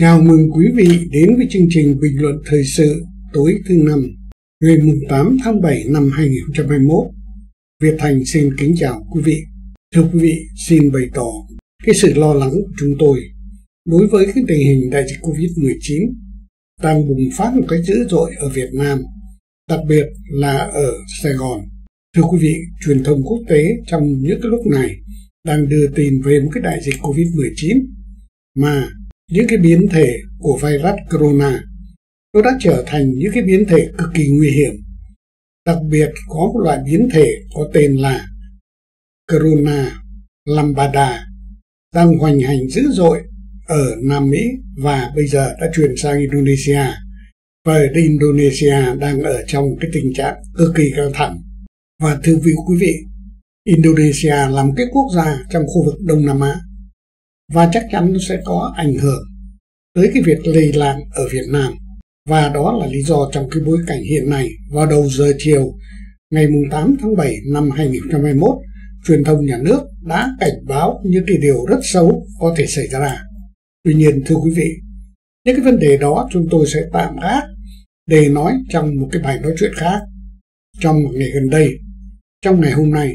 Chào mừng quý vị đến với chương trình bình luận thời sự tối thứ năm ngày 8 tháng 7 năm 2021. Việt Thành xin kính chào quý vị. Thưa quý vị, xin bày tỏ cái sự lo lắng của chúng tôi đối với cái tình hình đại dịch Covid-19 đang bùng phát một cách dữ dội ở Việt Nam, đặc biệt là ở Sài Gòn. Thưa quý vị, truyền thông quốc tế trong những cái lúc này đang đưa tin về một cái đại dịch Covid-19 mà những cái biến thể của virus corona nó đã trở thành những cái biến thể cực kỳ nguy hiểm. Đặc biệt có một loại biến thể có tên là Corona lambada đang hoành hành dữ dội ở Nam Mỹ và bây giờ đã chuyển sang Indonesia. Và ở Indonesia đang ở trong cái tình trạng cực kỳ căng thẳng. Và thưa quý quý vị, Indonesia là một cái quốc gia trong khu vực Đông Nam Á và chắc chắn nó sẽ có ảnh hưởng tới cái việc lây lan ở Việt Nam. Và đó là lý do trong cái bối cảnh hiện nay vào đầu giờ chiều ngày 8 tháng 7 năm 2021, truyền thông nhà nước đã cảnh báo những cái điều rất xấu có thể xảy ra. Tuy nhiên thưa quý vị, những cái vấn đề đó chúng tôi sẽ tạm gác để nói trong một cái bài nói chuyện khác. Trong một ngày gần đây, trong ngày hôm nay,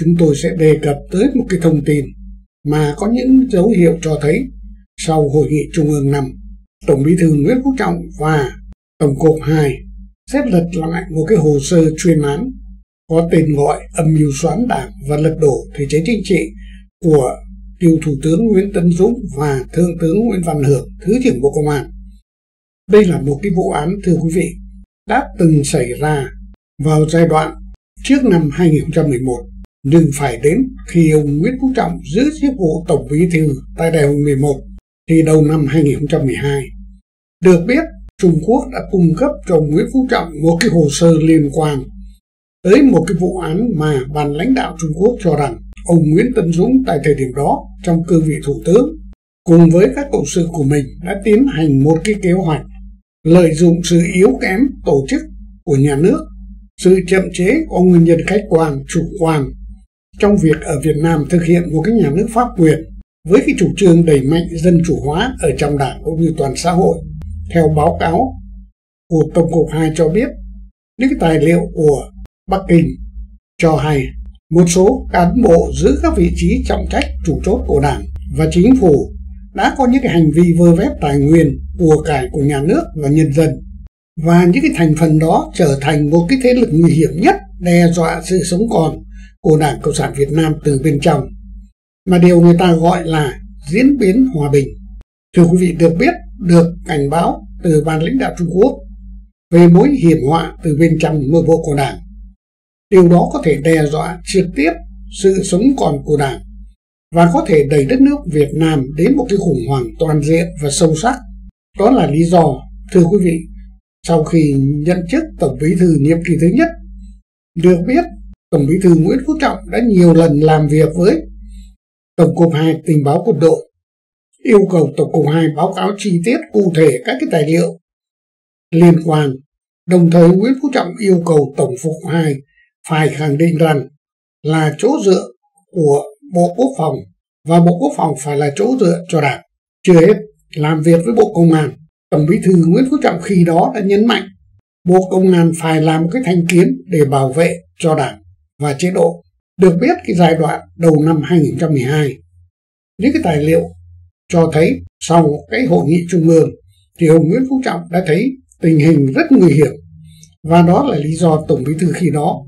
chúng tôi sẽ đề cập tới một cái thông tin mà có những dấu hiệu cho thấy sau hội nghị trung ương năm, Tổng bí thư Nguyễn Phú Trọng và Tổng cục 2 xét lật lại một cái hồ sơ chuyên án có tên gọi âm mưu xoán đảng và lật đổ thể chế chính trị của cựu Thủ tướng Nguyễn Tấn Dũng và Thượng tướng Nguyễn Văn Hưởng, Thứ trưởng Bộ Công an. Đây là một cái vụ án, thưa quý vị, đã từng xảy ra vào giai đoạn trước năm 2011 nhưng phải đến khi ông Nguyễn Phú Trọng giữ chức vụ Tổng bí thư tại đại hội 11 thì đầu năm 2012. Được biết, Trung Quốc đã cung cấp cho ông Nguyễn Phú Trọng một cái hồ sơ liên quan tới một cái vụ án mà ban lãnh đạo Trung Quốc cho rằng ông Nguyễn Tân Dũng tại thời điểm đó trong cương vị thủ tướng cùng với các cộng sự của mình đã tiến hành một cái kế hoạch lợi dụng sự yếu kém tổ chức của nhà nước, sự chậm chế có nguyên nhân khách quan, chủ quan trong việc ở Việt Nam thực hiện một cái nhà nước pháp quyền với cái chủ trương đẩy mạnh dân chủ hóa ở trong đảng cũng như toàn xã hội. Theo báo cáo của Tổng cục 2 cho biết, những tài liệu của Bắc Kinh cho hay một số cán bộ giữ các vị trí trọng trách chủ chốt của đảng và chính phủ đã có những cái hành vi vơ vét tài nguyên của cải của nhà nước và nhân dân và những cái thành phần đó trở thành một cái thế lực nguy hiểm nhất đe dọa sự sống còn của Đảng Cộng sản Việt Nam từ bên trong mà điều người ta gọi là diễn biến hòa bình. Thưa quý vị được biết, được cảnh báo từ ban lãnh đạo Trung Quốc về mối hiểm họa từ bên trong nội bộ của Đảng. Điều đó có thể đe dọa trực tiếp sự sống còn của Đảng và có thể đẩy đất nước Việt Nam đến một cái khủng hoảng toàn diện và sâu sắc. Đó là lý do, thưa quý vị, sau khi nhận chức Tổng bí thư nhiệm kỳ thứ nhất, được biết Tổng bí thư Nguyễn Phú Trọng đã nhiều lần làm việc với Tổng cục 2 tình báo quân đội yêu cầu Tổng cục 2 báo cáo chi tiết cụ thể các cái tài liệu liên quan. Đồng thời Nguyễn Phú Trọng yêu cầu Tổng cục 2 phải khẳng định rằng là chỗ dựa của Bộ Quốc phòng và Bộ Quốc phòng phải là chỗ dựa cho Đảng. Chưa hết, làm việc với Bộ Công an, Tổng bí thư Nguyễn Phú Trọng khi đó đã nhấn mạnh Bộ Công an phải làm cái thanh kiến để bảo vệ cho Đảng và chế độ. Được biết cái giai đoạn đầu năm 2012, những cái tài liệu cho thấy sau cái hội nghị trung ương thì ông Nguyễn Phú Trọng đã thấy tình hình rất nguy hiểm. Và đó là lý do Tổng Bí thư khi đó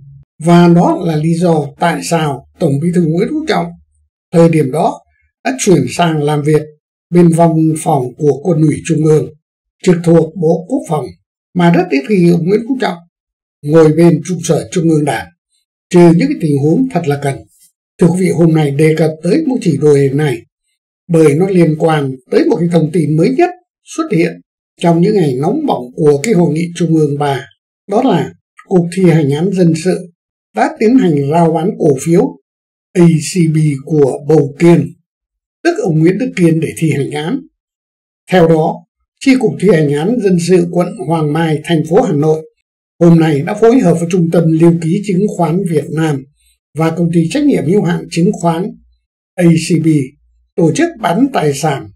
và đó là lý do tại sao Tổng Bí thư Nguyễn Phú Trọng thời điểm đó đã chuyển sang làm việc bên văn phòng của quân ủy trung ương trực thuộc Bộ Quốc phòng. Mà rất ít khi ông Nguyễn Phú Trọng ngồi bên trụ sở trung ương đảng trừ những cái tình huống thật là cần. Thưa quý vị, hôm nay đề cập tới một chỉ đồ này bởi nó liên quan tới một cái thông tin mới nhất xuất hiện trong những ngày nóng bỏng của cái hội nghị trung ương 3. Đó là Cục thi hành án dân sự đã tiến hành rao bán cổ phiếu ACB của Bầu Kiên, tức ông Nguyễn Đức Kiên để thi hành án. Theo đó, Chi cục thi hành án dân sự quận Hoàng Mai, thành phố Hà Nội hôm nay đã phối hợp với Trung tâm Lưu ký Chứng khoán Việt Nam và công ty trách nhiệm hữu hạn chứng khoán ACB tổ chức bán tài sản.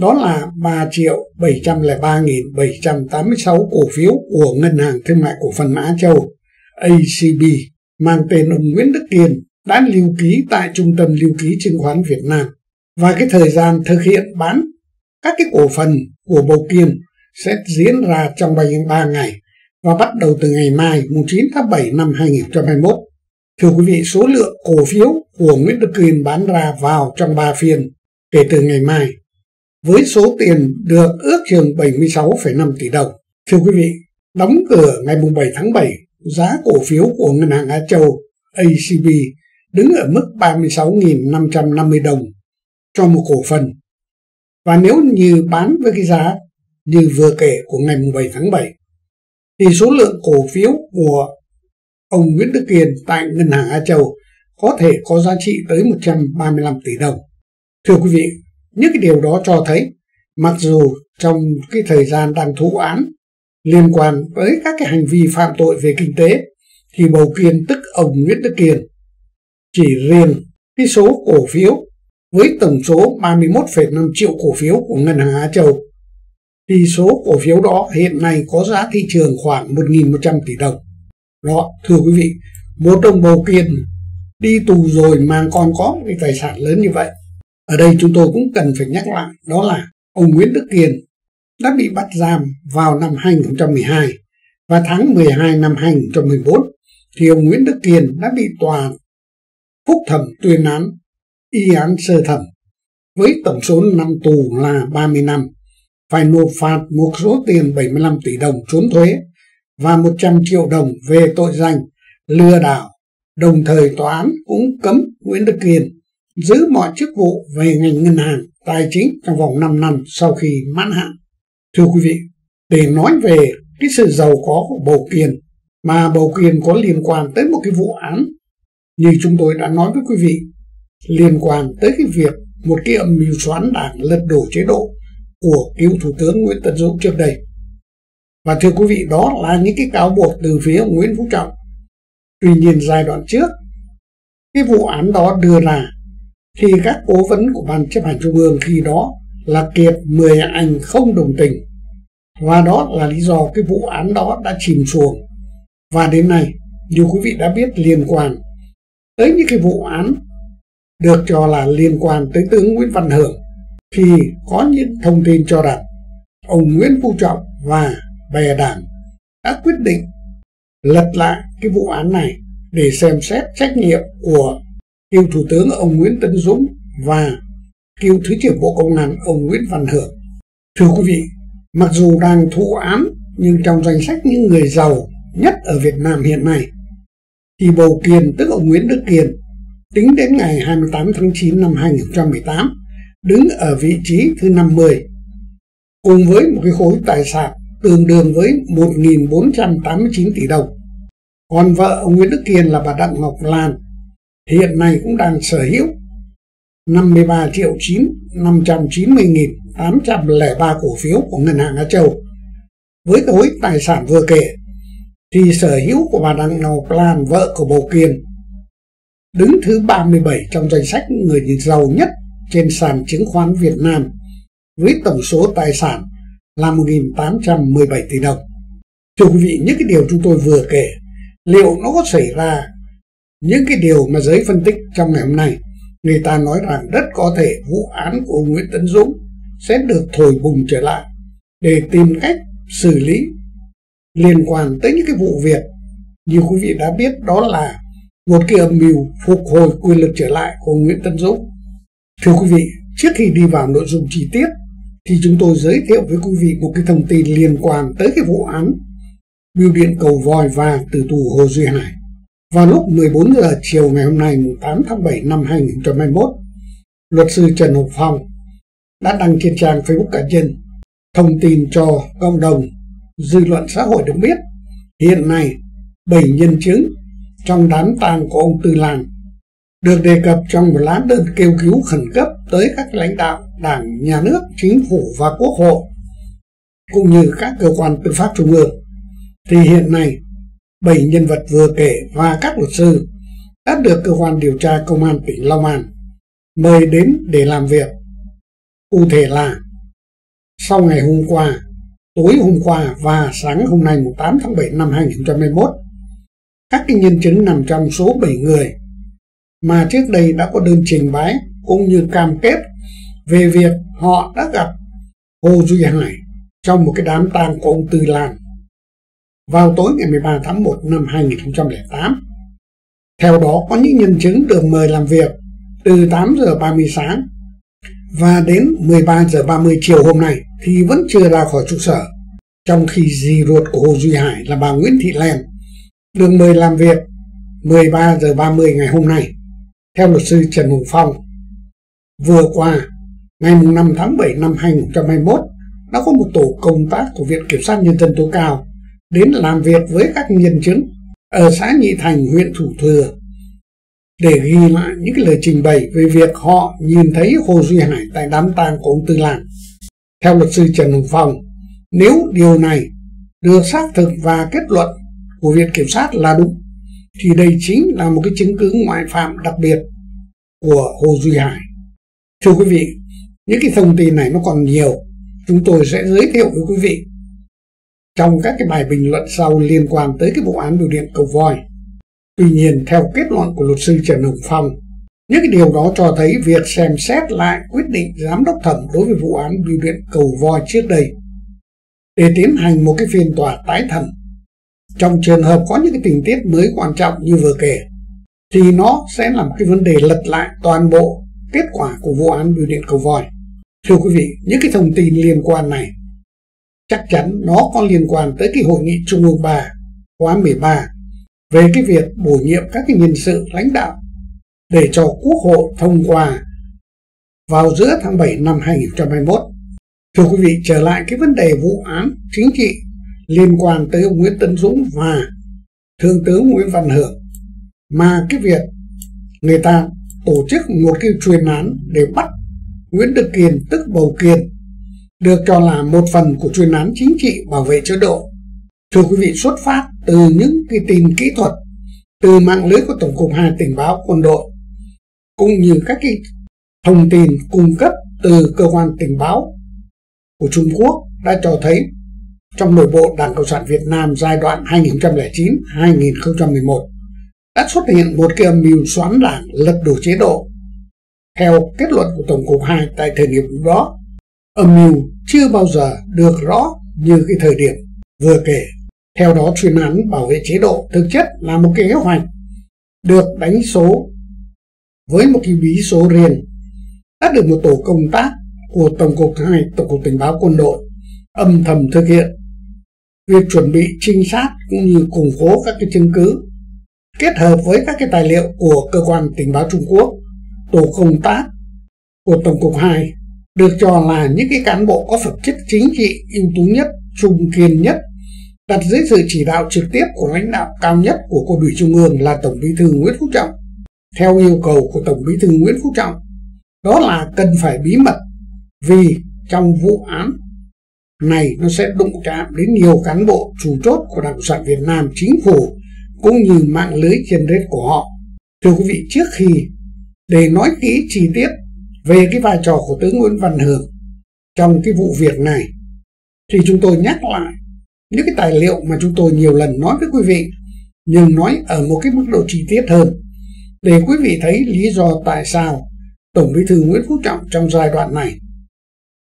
Đó là 3 triệu 703.786 cổ phiếu của Ngân hàng Thương mại Cổ phần Á Châu. ACB mang tên ông Nguyễn Đức Kiên đã lưu ký tại Trung tâm Lưu ký Chứng khoán Việt Nam và cái thời gian thực hiện bán các cái cổ phần của Bầu Kiên sẽ diễn ra trong 3 ngày và bắt đầu từ ngày mai 9 tháng 7 năm 2021. Thưa quý vị, số lượng cổ phiếu của Nguyễn Đức Quyền bán ra vào trong 3 phiên kể từ ngày mai với số tiền được ước chừng 76,5 tỷ đồng. Thưa quý vị, đóng cửa ngày 7 tháng 7, giá cổ phiếu của Ngân hàng Á Châu ACB đứng ở mức 36.550 đồng cho một cổ phần. Và nếu như bán với cái giá như vừa kể của ngày 7 tháng 7, thì số lượng cổ phiếu của ông Nguyễn Đức Kiền tại Ngân hàng Á Châu có thể có giá trị tới 135 tỷ đồng. Thưa quý vị, những cái điều đó cho thấy mặc dù trong cái thời gian đang thụ án liên quan tới các cái hành vi phạm tội về kinh tế thì bầu kiên tức ông Nguyễn Đức Kiền chỉ riêng cái số cổ phiếu với tổng số 31,5 triệu cổ phiếu của Ngân hàng Á Châu thì số cổ phiếu đó hiện nay có giá thị trường khoảng 1.100 tỷ đồng. Đó, thưa quý vị, một ông bầu kiên đi tù rồi mà còn có cái tài sản lớn như vậy ở đây chúng tôi cũng cần phải nhắc lại đó là ông Nguyễn Đức Kiên đã bị bắt giam vào năm 2012 và tháng 12 năm 2014 thì ông Nguyễn Đức Kiên đã bị tòa phúc thẩm tuyên án y án sơ thẩm với tổng số năm tù là 30 năm phải nộp phạt một số tiền 75 tỷ đồng trốn thuế và 100 triệu đồng về tội danh lừa đảo. Đồng thời tòa án cũng cấm Nguyễn Đức Kiên giữ mọi chức vụ về ngành ngân hàng, tài chính trong vòng 5 năm sau khi mãn hạn. Thưa quý vị, để nói về cái sự giàu có của Bầu Kiên mà Bầu Kiên có liên quan tới một cái vụ án như chúng tôi đã nói với quý vị liên quan tới cái việc một cái âm mưu xoán đảng lật đổ chế độ của cựu thủ tướng Nguyễn Tấn Dũng trước đây. Và thưa quý vị, đó là những cái cáo buộc từ phía Nguyễn Phú Trọng. Tuy nhiên giai đoạn trước, cái vụ án đó đưa ra thì các cố vấn của Ban chấp hành Trung ương khi đó là Kiệt, Mười Anh không đồng tình. Và đó là lý do cái vụ án đó đã chìm xuồng. Và đến nay, như quý vị đã biết liên quan tới những cái vụ án được cho là liên quan tới tướng Nguyễn Văn Hưởng thì có những thông tin cho rằng ông Nguyễn Phú Trọng và bè đảng đã quyết định lật lại cái vụ án này để xem xét trách nhiệm của cựu thủ tướng ông Nguyễn Tấn Dũng và cựu thứ trưởng bộ công an ông Nguyễn Văn Hưởng. Thưa quý vị, mặc dù đang thụ án nhưng trong danh sách những người giàu nhất ở Việt Nam hiện nay thì Bầu Kiền tức ông Nguyễn Đức Kiền tính đến ngày 28 tháng 9 năm 2018 đứng ở vị trí thứ 50 cùng với một cái khối tài sản tương đương với 1.489 tỷ đồng. Còn vợ ông Nguyễn Đức Kiên là bà Đặng Ngọc Lan hiện nay cũng đang sở hữu 53 triệu 9 590 nghìn 803 cổ phiếu của Ngân hàng Á Châu. Với khối tài sản vừa kể, thì sở hữu của bà Đặng Ngọc Lan, vợ của Bầu Kiên, đứng thứ 37 trong danh sách người giàu nhất trên sàn chứng khoán Việt Nam với tổng số tài sản là 1.817 tỷ đồng. Thưa quý vị, những cái điều chúng tôi vừa kể, liệu nó có xảy ra những cái điều mà giới phân tích trong ngày hôm nay, người ta nói rằng rất có thể vụ án của Nguyễn Tấn Dũng sẽ được thổi bùng trở lại để tìm cách xử lý liên quan tới những cái vụ việc như quý vị đã biết đó là một cái âm mưu phục hồi quyền lực trở lại của Nguyễn Tấn Dũng. Thưa quý vị, trước khi đi vào nội dung chi tiết thì chúng tôi giới thiệu với quý vị một cái thông tin liên quan tới cái vụ án Bưu điện cầu voi và tử tù Hồ Duy Hải. Vào lúc 14 giờ chiều ngày hôm nay 8 tháng 7 năm 2021, luật sư Trần Hồng Phong đã đăng trên trang Facebook cá nhân thông tin cho cộng đồng dư luận xã hội được biết hiện nay bảy nhân chứng trong đám tang của ông Tư Lan được đề cập trong một lá đơn kêu cứu khẩn cấp tới các lãnh đạo đảng, nhà nước, chính phủ và quốc hội cũng như các cơ quan tư pháp trung ương thì hiện nay bảy nhân vật vừa kể và các luật sư đã được cơ quan điều tra công an tỉnh Long An mời đến để làm việc. Cụ thể là sau ngày hôm qua, tối hôm qua và sáng hôm nay 8 tháng 7 năm 2021, các nhân chứng nằm trong số 7 người mà trước đây đã có đơn trình bái cũng như cam kết về việc họ đã gặp Hồ Duy Hải trong một cái đám tang của ông Tư Lan vào tối ngày 13 tháng 1 năm 2008. Theo đó có những nhân chứng được mời làm việc từ 8 giờ 30 sáng và đến 13 giờ 30 chiều hôm nay thì vẫn chưa ra khỏi trụ sở. Trong khi dì ruột của Hồ Duy Hải là bà Nguyễn Thị Len được mời làm việc 13 giờ 30 ngày hôm nay theo luật sư Trần Hùng Phong. Vừa qua, ngày 5 tháng 7 năm 2021, đã có một tổ công tác của Viện Kiểm sát Nhân dân tối cao đến làm việc với các nhân chứng ở xã Nhị Thành, huyện Thủ Thừa để ghi lại những lời trình bày về việc họ nhìn thấy Hồ Duy Hải tại đám tang của ông Tư Lan. Theo luật sư Trần Hùng Phong, nếu điều này được xác thực và kết luận của Viện Kiểm sát là đúng, thì đây chính là một cái chứng cứ ngoại phạm đặc biệt của Hồ Duy Hải. Thưa quý vị, những cái thông tin này nó còn nhiều, chúng tôi sẽ giới thiệu với quý vị trong các cái bài bình luận sau liên quan tới cái vụ án biểu điện cầu voi. Tuy nhiên, theo kết luận của luật sư Trần Hồng Phong, những cái điều đó cho thấy việc xem xét lại quyết định giám đốc thẩm đối với vụ án biểu điện cầu voi trước đây để tiến hành một cái phiên tòa tái thẩm. Trong trường hợp có những cái tình tiết mới quan trọng như vừa kể, thì nó sẽ là một cái vấn đề lật lại toàn bộ kết quả của vụ án biểu điện cầu voi. Thưa quý vị, những cái thông tin liên quan này chắc chắn nó có liên quan tới cái hội nghị Trung ương 3 khóa 13 về cái việc bổ nhiệm các cái nhân sự lãnh đạo để cho Quốc hội thông qua vào giữa tháng 7 năm 2021. Thưa quý vị, trở lại cái vấn đề vụ án chính trị liên quan tới ông Nguyễn Tân Dũng và Thượng tướng Nguyễn Văn Hưởng mà cái việc người ta tổ chức một cái chuyên án để bắt Nguyễn Đức Kiên tức Bầu Kiên được cho là một phần của chuyên án chính trị bảo vệ chế độ. Thưa quý vị, xuất phát từ những cái tin kỹ thuật từ mạng lưới của Tổng cục 2 tình báo quân đội cũng như các cái thông tin cung cấp từ cơ quan tình báo của Trung Quốc đã cho thấy trong nội bộ Đảng Cộng sản Việt Nam giai đoạn 2009-2011 đã xuất hiện một cái âm mưu xoán đảng lật đổ chế độ. Theo kết luận của Tổng cục 2 tại thời điểm đó, âm mưu chưa bao giờ được rõ như cái thời điểm vừa kể. Theo đó, chuyên án bảo vệ chế độ thực chất là một kế hoạch được đánh số với một cái bí số riêng đã được một tổ công tác của Tổng cục 2, Tổng cục Tình báo Quân đội âm thầm thực hiện việc chuẩn bị trinh sát cũng như củng cố các cái chứng cứ kết hợp với các cái tài liệu của cơ quan tình báo Trung Quốc, tổ công tác của Tổng cục 2 được cho là những cái cán bộ có phẩm chất chính trị ưu tú nhất, trung kiên nhất, đặt dưới sự chỉ đạo trực tiếp của lãnh đạo cao nhất của quân ủy Trung ương là Tổng Bí thư Nguyễn Phú Trọng. Theo yêu cầu của Tổng Bí thư Nguyễn Phú Trọng, đó là cần phải bí mật vì trong vụ án này nó sẽ đụng chạm đến nhiều cán bộ chủ chốt của Đảng Cộng sản Việt Nam, chính phủ cũng như mạng lưới trên đất của họ. Thưa quý vị, trước khi để nói kỹ chi tiết về cái vai trò của tướng Nguyễn Văn Hưởng trong cái vụ việc này, thì chúng tôi nhắc lại những cái tài liệu mà chúng tôi nhiều lần nói với quý vị, nhưng nói ở một cái mức độ chi tiết hơn, để quý vị thấy lý do tại sao Tổng bí thư Nguyễn Phú Trọng trong giai đoạn này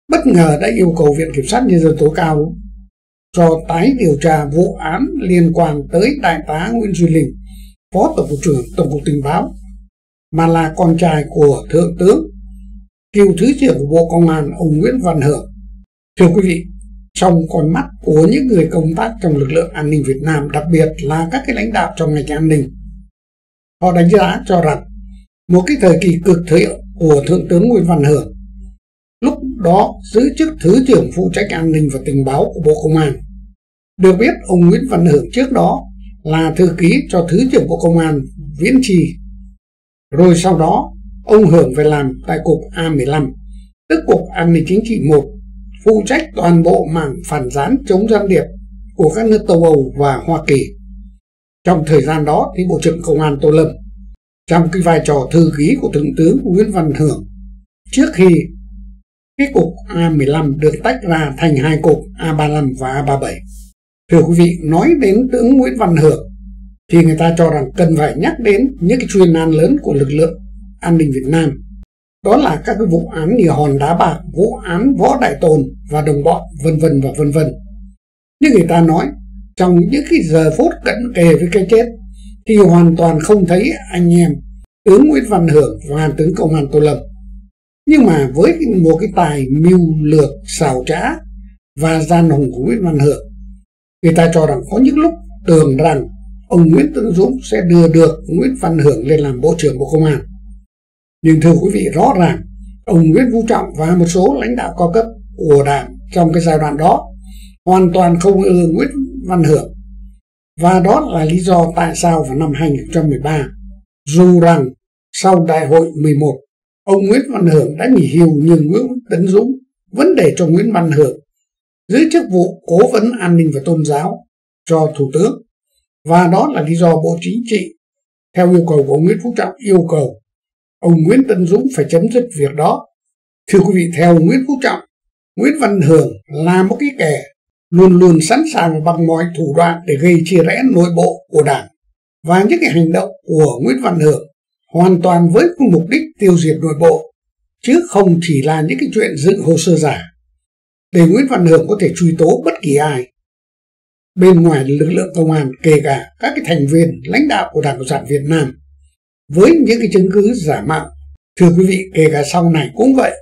bất ngờ đã yêu cầu Viện Kiểm sát Nhân dân tối cao cho tái điều tra vụ án liên quan tới Đại tá Nguyễn Duy Linh, Phó Tổng cục trưởng Tổng cục Tình báo, mà là con trai của Thượng tướng, cựu Thứ trưởng của Bộ Công an ông Nguyễn Văn Hưởng. Thưa quý vị, trong con mắt của những người công tác trong lực lượng an ninh Việt Nam, đặc biệt là các cái lãnh đạo trong ngành an ninh, họ đánh giá cho rằng một cái thời kỳ cực thiệu của Thượng tướng Nguyễn Văn Hưởng đó giữ chức Thứ trưởng phụ trách an ninh và tình báo của Bộ Công an. Được biết, ông Nguyễn Văn Hưởng trước đó là thư ký cho Thứ trưởng Bộ Công an Viễn Trì. Rồi sau đó, ông Hưởng về làm tại Cục A15, tức Cục An ninh Chính trị 1, phụ trách toàn bộ mảng phản gián chống gian điệp của các nước châu Âu và Hoa Kỳ. Trong thời gian đó thì Bộ trưởng Công an Tô Lâm trong cái vai trò thư ký của Thượng tướng Nguyễn Văn Hưởng trước khi cái cục A15 được tách ra thành hai cục A35 và A37. Thưa quý vị, nói đến tướng Nguyễn Văn Hưởng thì người ta cho rằng cần phải nhắc đến những cái chuyên án lớn của lực lượng an ninh Việt Nam. Đó là các cái vụ án như hòn đá bạc, vụ án võ đại tồn và đồng bọn, vân vân và vân vân. Như người ta nói, trong những cái giờ phút cận kề với cái chết thì hoàn toàn không thấy anh em tướng Nguyễn Văn Hưởng và tướng công an Tô Lâm. Nhưng mà với một cái tài mưu lược xào trá và gian hùng của Nguyễn Văn Hưởng, người ta cho rằng có những lúc tưởng rằng ông Nguyễn Tấn Dũng sẽ đưa được Nguyễn Văn Hưởng lên làm Bộ trưởng Bộ Công an. Nhưng thưa quý vị rõ ràng, ông Nguyễn Phú Trọng và một số lãnh đạo cao cấp của đảng trong cái giai đoạn đó hoàn toàn không ưa Nguyễn Văn Hưởng. Và đó là lý do tại sao vào năm 2013, dù rằng sau đại hội 11, ông Nguyễn Văn Hưởng đã nghỉ hưu nhưng Nguyễn Tấn Dũng vẫn để cho Nguyễn Văn Hưởng dưới chức vụ cố vấn an ninh và tôn giáo cho Thủ tướng. Và đó là lý do Bộ Chính trị, theo yêu cầu của Nguyễn Phú Trọng yêu cầu ông Nguyễn Tân Dũng phải chấm dứt việc đó. Thưa quý vị, theo Nguyễn Phú Trọng, Nguyễn Văn Hưởng là một cái kẻ luôn luôn sẵn sàng bằng mọi thủ đoạn để gây chia rẽ nội bộ của đảng và những cái hành động của Nguyễn Văn Hưởng hoàn toàn với mục đích tiêu diệt nội bộ chứ không chỉ là những cái chuyện dựng hồ sơ giả để Nguyễn Văn Hưởng có thể truy tố bất kỳ ai bên ngoài lực lượng công an kể cả các cái thành viên lãnh đạo của Đảng Cộng sản Việt Nam với những cái chứng cứ giả mạo thưa quý vị kể cả sau này cũng vậy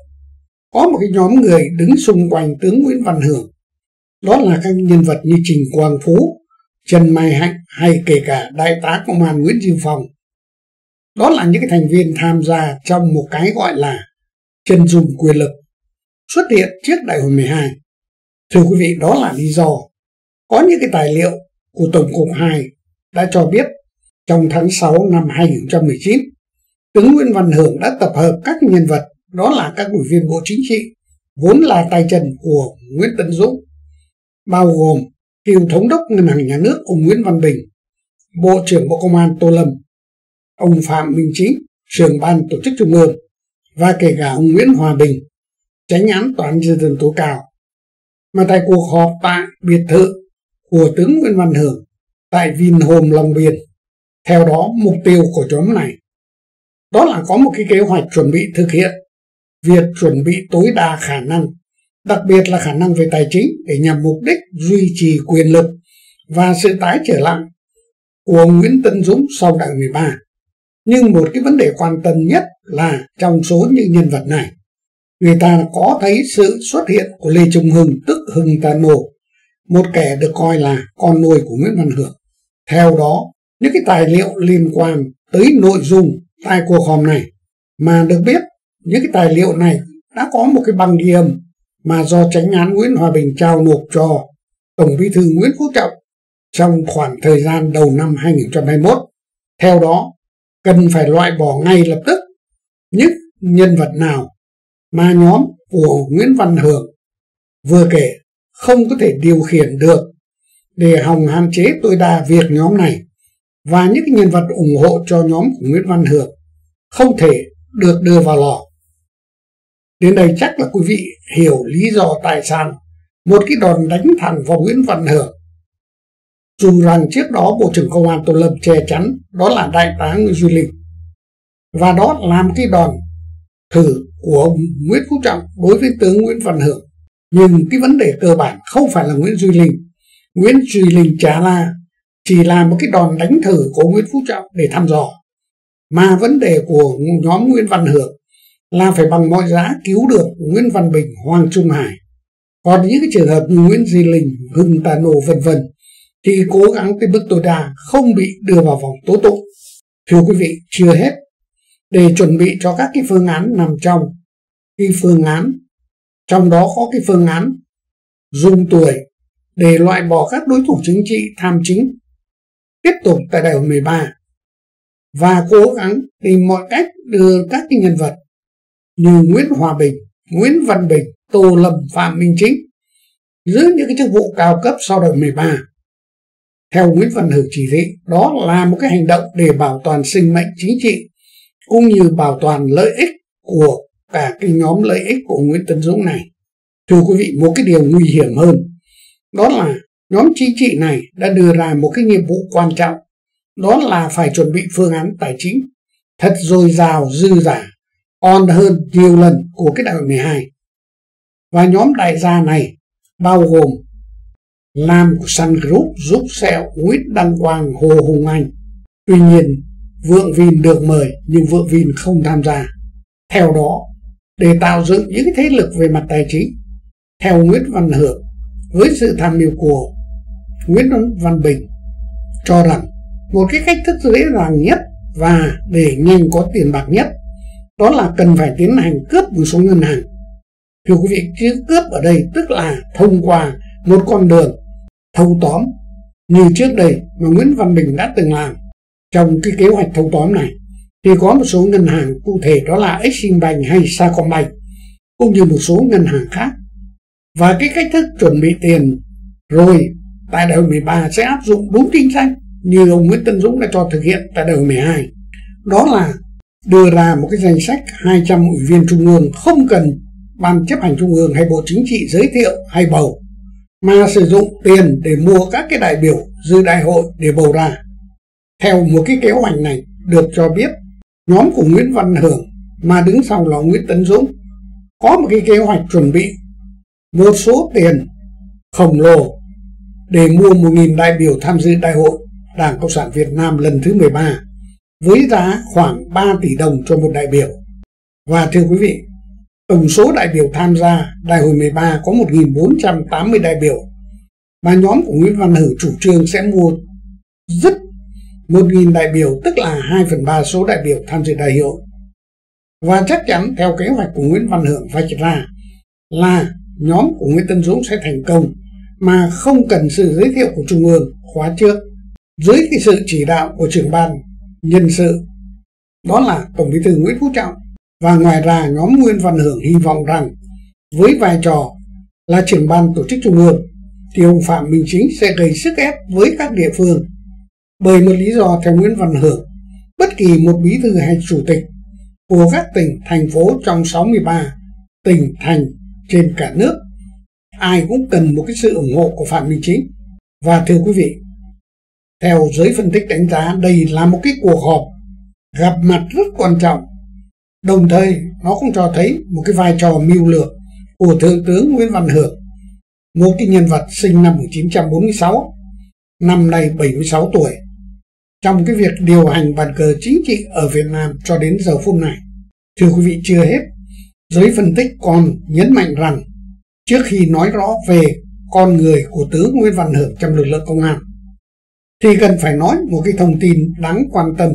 có một cái nhóm người đứng xung quanh tướng Nguyễn Văn Hưởng đó là các nhân vật như Trình Quang Phú, Trần Mai Hạnh hay kể cả Đại tá Công an Nguyễn Duy Phong. Đó là những cái thành viên tham gia trong một cái gọi là chân dung quyền lực xuất hiện trước đại hội 12. Thưa quý vị, đó là lý do có những cái tài liệu của Tổng cục 2 đã cho biết trong tháng 6 năm 2019, tướng Nguyễn Văn Hưởng đã tập hợp các nhân vật đó là các ủy viên Bộ Chính trị vốn là tay chân của Nguyễn Tấn Dũng bao gồm cựu thống đốc ngân hàng nhà nước ông Nguyễn Văn Bình, Bộ trưởng Bộ Công an Tô Lâm, ông Phạm Minh Chính, trưởng ban tổ chức trung ương và kể cả ông Nguyễn Hòa Bình, tránh án toán nhân dân tố cao. Mà tại cuộc họp tại biệt thự của tướng Nguyễn Văn Hưởng tại Vinhome Long Biên, theo đó mục tiêu của nhóm này đó là có một cái kế hoạch chuẩn bị thực hiện việc chuẩn bị tối đa khả năng đặc biệt là khả năng về tài chính để nhằm mục đích duy trì quyền lực và sự tái trở lại của Nguyễn Tân Dũng sau đại 13. Nhưng một cái vấn đề quan tâm nhất là trong số những nhân vật này, người ta có thấy sự xuất hiện của Lê Trung Hưng tức Hưng Tano, một kẻ được coi là con nuôi của Nguyễn Văn Hưởng. Theo đó, những cái tài liệu liên quan tới nội dung tại cuộc họp này mà được biết những cái tài liệu này đã có một cái băng ghi âm mà do tránh án Nguyễn Hòa Bình trao nộp cho Tổng bí thư Nguyễn Phú Trọng trong khoảng thời gian đầu năm 2021. Theo đó, cần phải loại bỏ ngay lập tức những nhân vật nào mà nhóm của Nguyễn Văn Hưởng vừa kể không có thể điều khiển được để hòng hạn chế tối đa việc nhóm này và những nhân vật ủng hộ cho nhóm của Nguyễn Văn Hưởng không thể được đưa vào lò. Đến đây chắc là quý vị hiểu lý do tại sao một cái đòn đánh thẳng vào Nguyễn Văn Hưởng. Dù rằng trước đó Bộ trưởng Công an Tô Lâm che chắn đó là Đại tá Nguyễn Duy Linh. Và đó làm cái đòn thử của ông Nguyễn Phú Trọng đối với tướng Nguyễn Văn Hưởng. Nhưng cái vấn đề cơ bản không phải là Nguyễn Duy Linh. Nguyễn Duy Linh trả là chỉ là một cái đòn đánh thử của Nguyễn Phú Trọng để thăm dò. Mà vấn đề của nhóm Nguyễn Văn Hưởng là phải bằng mọi giá cứu được Nguyễn Văn Bình, Hoàng Trung Hải. Còn những cái trường hợp như Nguyễn Duy Linh, Hưng Tà Nổ vân vân thì cố gắng tới mức tối đa không bị đưa vào vòng tố tụng. Thưa quý vị, chưa hết. Để chuẩn bị cho các cái phương án nằm trong cái phương án, trong đó có cái phương án dùng tuổi để loại bỏ các đối thủ chính trị tham chính tiếp tục tại đại hội 13 và cố gắng tìm mọi cách đưa các cái nhân vật như Nguyễn Hòa Bình, Nguyễn Văn Bình, Tô Lâm, Phạm Minh Chính giữ những cái chức vụ cao cấp sau đại 13. Theo Nguyễn Văn Hưởng chỉ thị, đó là một cái hành động để bảo toàn sinh mệnh chính trị cũng như bảo toàn lợi ích của cả cái nhóm lợi ích của Nguyễn Tấn Dũng này. Thưa quý vị, một cái điều nguy hiểm hơn đó là nhóm chính trị này đã đưa ra một cái nhiệm vụ quan trọng đó là phải chuẩn bị phương án tài chính thật dồi dào dư giả on hơn nhiều lần của cái đại hội 12 và nhóm đại gia này bao gồm Nam của Sun Group giúp sẹo Nguyễn Đăng Quang, Hồ Hùng Anh. Tuy nhiên, Vượng Vin được mời, nhưng Vượng Vin không tham gia. Theo đó, để tạo dựng những thế lực về mặt tài chính, theo Nguyễn Văn Hưởng, với sự tham mưu của Nguyễn Văn Bình, cho rằng một cái cách thức dễ dàng nhất và để nhanh có tiền bạc nhất, đó là cần phải tiến hành cướp một số ngân hàng. Thưa quý vị, chữ cướp ở đây tức là thông qua một con đường thâu tóm như trước đây mà Nguyễn Văn Bình đã từng làm. Trong cái kế hoạch thâu tóm này thì có một số ngân hàng cụ thể đó là exim bank hay Sacombank, cũng như một số ngân hàng khác. Và cái cách thức chuẩn bị tiền rồi tại đại hội 13 sẽ áp dụng đúng chính sách như ông Nguyễn Tân Dũng đã cho thực hiện tại đại hội 12 đó là đưa ra một cái danh sách 200 ủy viên trung ương không cần ban chấp hành trung ương hay bộ chính trị giới thiệu hay bầu mà sử dụng tiền để mua các cái đại biểu dự đại hội để bầu ra theo một cái kế hoạch này được cho biết nhóm của Nguyễn Văn Hưởng mà đứng sau là Nguyễn Tấn Dũng có một cái kế hoạch chuẩn bị một số tiền khổng lồ để mua 1.000 đại biểu tham dự đại hội Đảng Cộng sản Việt Nam lần thứ 13 với giá khoảng 3 tỷ đồng cho một đại biểu. Và thưa quý vị, tổng số đại biểu tham gia, đại hội 13 có 1.480 đại biểu và nhóm của Nguyễn Văn Hử chủ trương sẽ mua dứt 1.000 đại biểu, tức là 2 phần 3 số đại biểu tham dự đại hội. Và chắc chắn theo kế hoạch của Nguyễn Văn Hưởng vạch ra là nhóm của Nguyễn Tân Dũng sẽ thành công, mà không cần sự giới thiệu của Trung ương khóa trước dưới cái sự chỉ đạo của trưởng ban nhân sự, đó là Tổng bí thư Nguyễn Phú Trọng và ngoài ra nhóm Nguyễn Văn Hưởng hy vọng rằng với vai trò là trưởng ban tổ chức trung ương thì ông Phạm Minh Chính sẽ gây sức ép với các địa phương. Bởi một lý do theo Nguyễn Văn Hưởng bất kỳ một bí thư hay chủ tịch của các tỉnh, thành phố trong 63 tỉnh, thành trên cả nước ai cũng cần một cái sự ủng hộ của Phạm Minh Chính. Và thưa quý vị theo giới phân tích đánh giá đây là một cái cuộc họp gặp mặt rất quan trọng đồng thời nó cũng cho thấy một cái vai trò mưu lược của Thượng tướng Nguyễn Văn Hưởng. Một cái nhân vật sinh năm 1946 năm nay 76 tuổi. Trong cái việc điều hành bàn cờ chính trị ở Việt Nam cho đến giờ phút này. Thưa quý vị chưa hết, giới phân tích còn nhấn mạnh rằng trước khi nói rõ về con người của tướng Nguyễn Văn Hưởng trong lực lượng công an thì cần phải nói một cái thông tin đáng quan tâm.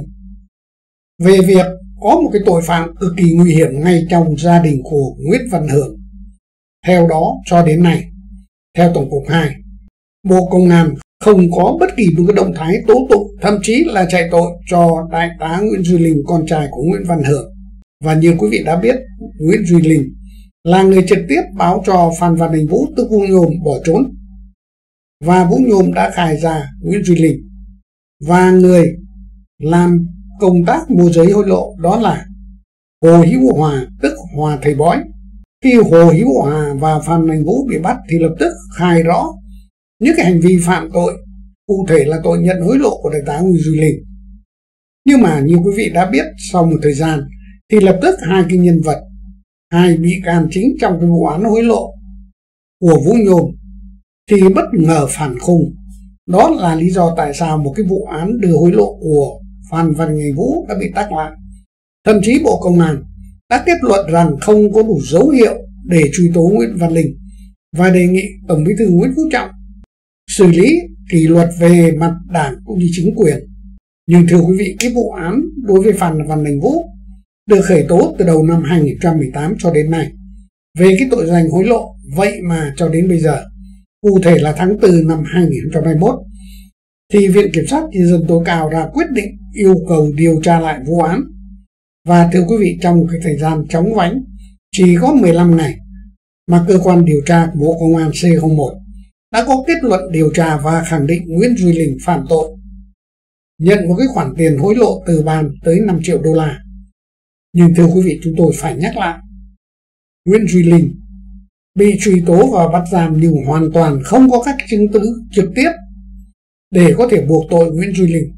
Về việc có một cái tội phạm cực kỳ nguy hiểm ngay trong gia đình của Nguyễn Văn Hưởng. Theo đó, cho đến nay, theo Tổng cục 2, Bộ Công an không có bất kỳ một cái động thái tố tụng, thậm chí là chạy tội cho Đại tá Nguyễn Duy Linh, con trai của Nguyễn Văn Hưởng. Và như quý vị đã biết, Nguyễn Duy Linh là người trực tiếp báo cho Phan Văn Đình Vũ tức Vũ Nhôm bỏ trốn và Vũ Nhôm đã khai ra Nguyễn Duy Linh và người làm công tác môi giới hối lộ đó là Hồ Hữu Hòa, tức Hòa Thầy Bói khi Hồ Hữu Hòa và Phan Đình Vũ bị bắt thì lập tức khai rõ những cái hành vi phạm tội, cụ thể là tội nhận hối lộ của đại tá Nguyễn Duy Linh nhưng mà như quý vị đã biết, sau một thời gian thì lập tức hai cái nhân vật, hai bị can chính trong cái vụ án hối lộ của Vũ Nhôm thì bất ngờ phản khung. Đó là lý do tại sao một cái vụ án đưa hối lộ của Phan Văn Ngày Vũ đã bị tác loạn. Thậm chí Bộ Công an đã kết luận rằng không có đủ dấu hiệu để truy tố Nguyễn Văn Linh và đề nghị Tổng bí thư Nguyễn Phú Trọng xử lý kỷ luật về mặt đảng cũng như chính quyền. Nhưng thưa quý vị, cái vụ án đối với Phan Văn Đình Vũ được khởi tố từ đầu năm 2018 cho đến nay về cái tội danh hối lộ. Vậy mà cho đến bây giờ cụ thể là tháng 4 năm 2021, thì Viện Kiểm sát Nhân dân tố cáo đã quyết định yêu cầu điều tra lại vụ án. Và thưa quý vị, trong cái thời gian chóng vánh, chỉ có 15 ngày mà cơ quan điều tra của Bộ Công an C01 đã có kết luận điều tra và khẳng định Nguyễn Duy Linh phạm tội. Nhận một cái khoản tiền hối lộ từ bàn tới 5 triệu đô la. Nhưng thưa quý vị, chúng tôi phải nhắc lại, Nguyễn Duy Linh bị truy tố và bắt giam nhưng hoàn toàn không có các chứng cứ trực tiếp để có thể buộc tội Nguyễn Duy Linh.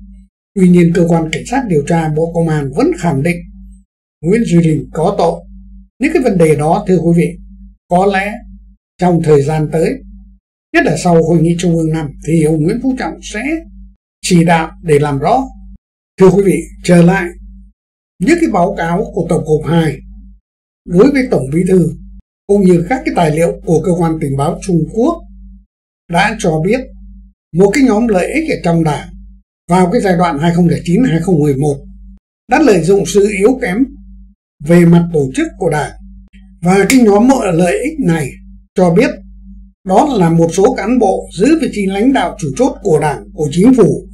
Tuy nhiên, cơ quan cảnh sát điều tra Bộ Công an vẫn khẳng định Nguyễn Duy Linh có tội. Những cái vấn đề đó, thưa quý vị, có lẽ trong thời gian tới, nhất là sau hội nghị trung ương năm, thì ông Nguyễn Phú Trọng sẽ chỉ đạo để làm rõ. Thưa quý vị, trở lại những cái báo cáo của Tổng cục 2 đối với Tổng Bí thư cũng như các cái tài liệu của cơ quan tình báo Trung Quốc đã cho biết một cái nhóm lợi ích ở trong đảng vào cái giai đoạn 2009-2011 đã lợi dụng sự yếu kém về mặt tổ chức của đảng. Và cái nhóm lợi ích này cho biết đó là một số cán bộ giữ vị trí lãnh đạo chủ chốt của đảng của chính phủ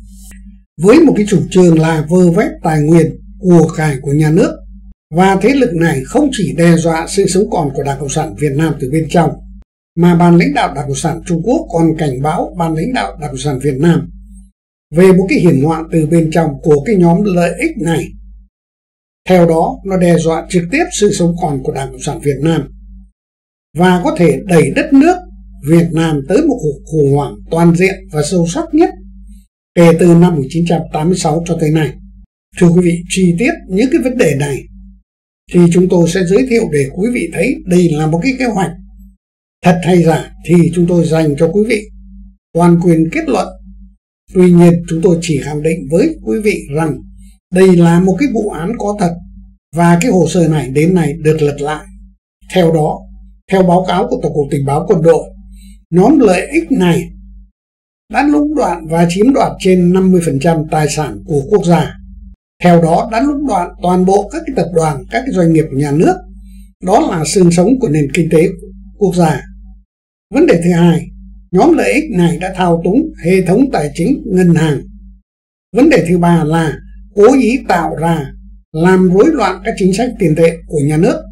với một cái chủ trương là vơ vét tài nguyên của cải của nhà nước. Và thế lực này không chỉ đe dọa sự sống còn của Đảng Cộng sản Việt Nam từ bên trong, mà ban lãnh đạo Đảng Cộng sản Trung Quốc còn cảnh báo ban lãnh đạo Đảng Cộng sản Việt Nam về một cái hiểm họa từ bên trong của cái nhóm lợi ích này. Theo đó, nó đe dọa trực tiếp sự sống còn của Đảng Cộng sản Việt Nam và có thể đẩy đất nước Việt Nam tới một cuộc khủng hoảng toàn diện và sâu sắc nhất kể từ năm 1986 cho tới nay. Thưa quý vị, chi tiết những cái vấn đề này thì chúng tôi sẽ giới thiệu để quý vị thấy đây là một cái kế hoạch thật hay giả thì chúng tôi dành cho quý vị toàn quyền kết luận. Tuy nhiên chúng tôi chỉ khẳng định với quý vị rằng đây là một cái vụ án có thật và cái hồ sơ này đến nay được lật lại. Theo đó, theo báo cáo của Tổng cục Tình báo Quân đội, nhóm lợi ích này đã lũng đoạn và chiếm đoạt trên 50% tài sản của quốc gia theo đó đã lũng đoạn toàn bộ các cái tập đoàn, các cái doanh nghiệp của nhà nước. Đó là xương sống của nền kinh tế quốc gia. Vấn đề thứ hai, nhóm lợi ích này đã thao túng hệ thống tài chính ngân hàng. Vấn đề thứ ba là cố ý tạo ra làm rối loạn các chính sách tiền tệ của nhà nước.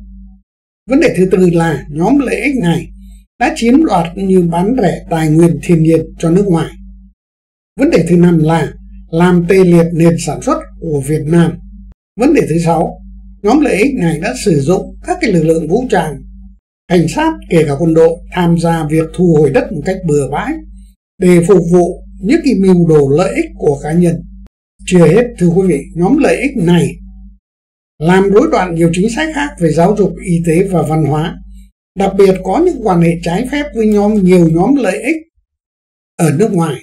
Vấn đề thứ tư là nhóm lợi ích này đã chiếm đoạt như bán rẻ tài nguyên thiên nhiên cho nước ngoài. Vấn đề thứ năm là làm tê liệt nền sản xuất của Việt Nam. Vấn đề thứ sáu, nhóm lợi ích này đã sử dụng các cái lực lượng vũ trang, cảnh sát kể cả quân đội tham gia việc thu hồi đất một cách bừa bãi để phục vụ những cái mưu đồ lợi ích của cá nhân. Chưa hết, thưa quý vị, nhóm lợi ích này làm rối loạn nhiều chính sách khác về giáo dục, y tế và văn hóa. Đặc biệt có những quan hệ trái phép với nhóm nhiều nhóm lợi ích ở nước ngoài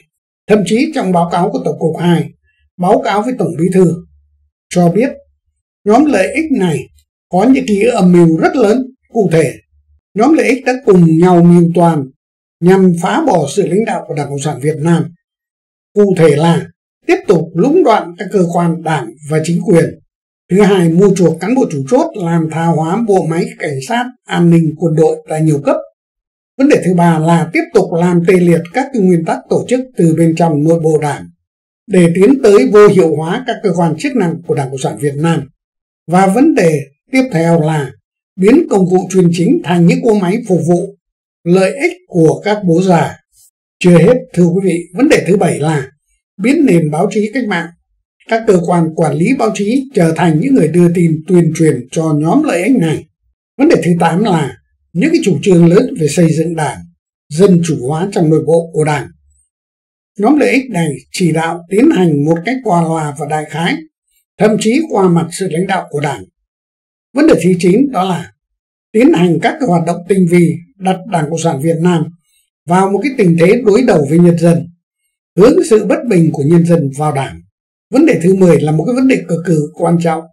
Thậm chí trong báo cáo của Tổng cục 2, báo cáo với Tổng bí thư, cho biết nhóm lợi ích này có những ký âm mưu rất lớn. Cụ thể, nhóm lợi ích đã cùng nhau mưu toàn nhằm phá bỏ sự lãnh đạo của Đảng Cộng sản Việt Nam. Cụ thể là tiếp tục lũng đoạn các cơ quan đảng và chính quyền. Thứ hai, mua chuộc cán bộ chủ chốt làm tha hóa bộ máy cảnh sát, an ninh, quân đội tại nhiều cấp Vấn đề thứ ba là tiếp tục làm tê liệt các nguyên tắc tổ chức từ bên trong nội bộ đảng để tiến tới vô hiệu hóa các cơ quan chức năng của Đảng Cộng sản Việt Nam. Và vấn đề tiếp theo là biến công cụ chuyên chính thành những cỗ máy phục vụ lợi ích của các bố già. Chưa hết, thưa quý vị, vấn đề thứ bảy là biến nền báo chí cách mạng, các cơ quan quản lý báo chí trở thành những người đưa tin tuyên truyền cho nhóm lợi ích này. Vấn đề thứ tám là những cái chủ trương lớn về xây dựng đảng, dân chủ hóa trong nội bộ của đảng. Nhóm lợi ích này chỉ đạo tiến hành một cách qua loa và đại khái, thậm chí qua mặt sự lãnh đạo của đảng. Vấn đề thứ 9 đó là tiến hành các hoạt động tinh vi đặt Đảng Cộng sản Việt Nam vào một cái tình thế đối đầu với nhân dân, hướng sự bất bình của nhân dân vào đảng. Vấn đề thứ 10 là một cái vấn đề cực kỳ quan trọng.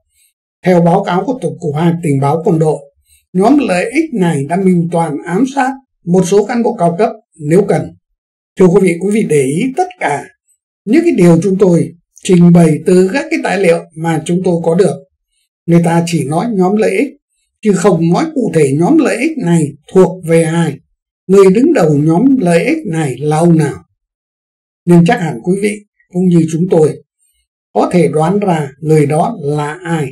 Theo báo cáo của Tổng cục 2 tình báo quân đội, nhóm lợi ích này đã mưu toàn ám sát một số cán bộ cao cấp nếu cần. Thưa quý vị, quý vị để ý tất cả những cái điều chúng tôi trình bày từ các cái tài liệu mà chúng tôi có được. Người ta chỉ nói nhóm lợi ích, chứ không nói cụ thể nhóm lợi ích này thuộc về ai. Người đứng đầu nhóm lợi ích này là ông nào. nên chắc hẳn quý vị cũng như chúng tôi có thể đoán ra người đó là ai.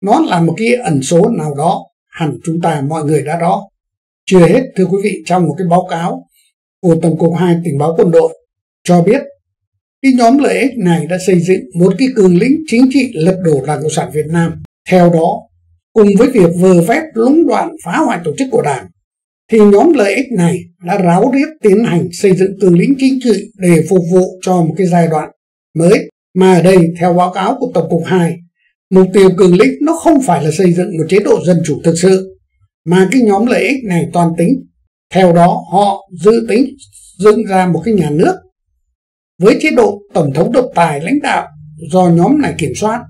Nó là một cái ẩn số nào đó hẳn chúng ta mọi người đã đó. Chưa hết, thưa quý vị, trong một cái báo cáo của Tổng cục 2 tình báo quân đội cho biết cái nhóm lợi ích này đã xây dựng một cái cường lĩnh chính trị lật đổ Đảng Cộng sản Việt Nam. Theo đó, cùng với việc vừa vét lũng đoạn phá hoại tổ chức của đảng thì nhóm lợi ích này đã ráo riết tiến hành xây dựng cường lĩnh chính trị để phục vụ cho một cái giai đoạn mới. Mà ở đây theo báo cáo của Tổng cục 2 mục tiêu cường lĩnh nó không phải là xây dựng một chế độ dân chủ thực sự mà cái nhóm lợi ích này toàn tính. Theo đó họ dự tính dựng ra một cái nhà nước với chế độ tổng thống độc tài lãnh đạo do nhóm này kiểm soát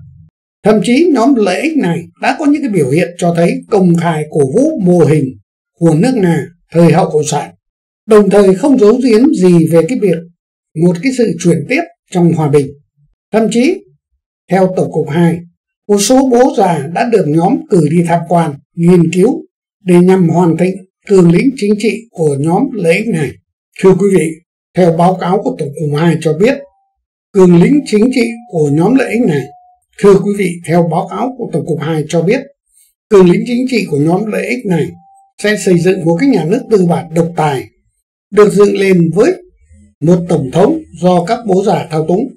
thậm chí nhóm lợi ích này đã có những cái biểu hiện cho thấy công khai cổ vũ mô hình của nước nhà thời hậu cộng sản. Đồng thời không giấu giếm gì về cái việc một cái sự chuyển tiếp trong hòa bình. Thậm chí, theo tổng cục 2 một số bố già đã được nhóm cử đi tham quan, nghiên cứu để nhằm hoàn thiện cường lĩnh chính trị của nhóm lợi ích này. Thưa quý vị, theo báo cáo của tổng cục 2 cho biết cường lĩnh chính trị của nhóm lợi ích này thưa quý vị, theo báo cáo của tổng cục 2 cho biết, cường lĩnh chính trị của nhóm lợi ích này sẽ xây dựng một cái nhà nước tư bản độc tài, được dựng lên với một tổng thống do các bố già thao túng,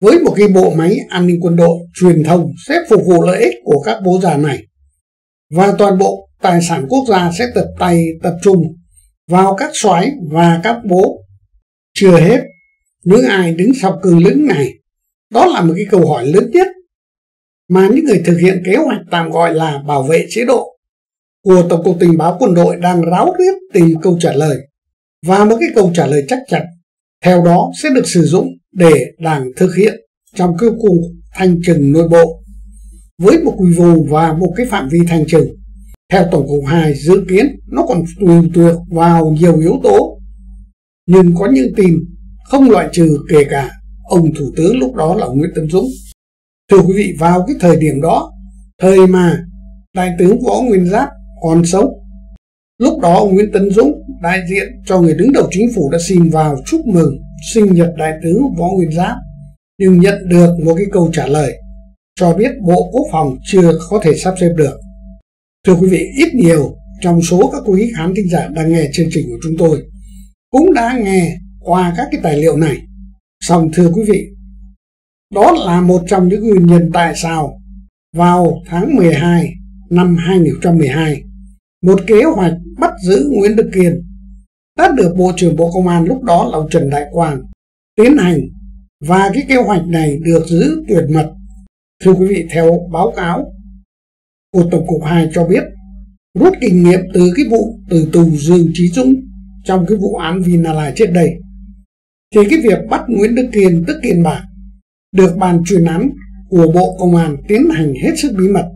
với một cái bộ máy an ninh quân đội truyền thông sẽ phục vụ lợi ích của các bố già này. Và toàn bộ tài sản quốc gia sẽ tập tay, tập trung vào các soái và các bố. Chưa hết những ai đứng sau cường lĩnh này, đó là một cái câu hỏi lớn nhất mà những người thực hiện kế hoạch tạm gọi là bảo vệ chế độ của Tổng cục Tình báo Quân đội đang ráo riết tìm câu trả lời và một cái câu trả lời chắc chắn, theo đó sẽ được sử dụng để đảng thực hiện trong cái cuộc thanh trừng nội bộ với một quy mô và một cái phạm vi thanh trừng theo Tổng cục 2 dự kiến nó còn tùy thuộc vào nhiều yếu tố, nhưng có những tin không loại trừ kể cả ông Thủ tướng lúc đó là Nguyễn Tân Dũng. Thưa quý vị, vào cái thời điểm đó, thời mà Đại tướng Võ Nguyên Giáp còn sống, lúc đó ông Nguyễn tấn Dũng đại diện cho người đứng đầu chính phủ đã xin vào chúc mừng sinh nhật Đại tướng Võ Nguyên Giáp, nhưng nhận được một cái câu trả lời cho biết Bộ Quốc phòng chưa có thể sắp xếp được. Thưa quý vị, ít nhiều trong số các quý khán thính giả đang nghe chương trình của chúng tôi cũng đã nghe qua các cái tài liệu này. Xong thưa quý vị, đó là một trong những nguyên nhân tại sao vào tháng 12 năm 2012, một kế hoạch bắt giữ Nguyễn Đức Kiên đã được Bộ trưởng Bộ Công an lúc đó là Trần Đại Quang tiến hành và cái kế hoạch này được giữ tuyệt mật. Thưa quý vị, theo báo cáo của Tổng cục 2 cho biết, rút kinh nghiệm từ cái vụ từ tù Dương Trí Dũng trong cái vụ án Vinalai trước đây, thì cái việc bắt Nguyễn Đức Kiên tức Kiên Bạc được ban chuyên án của Bộ Công an tiến hành hết sức bí mật.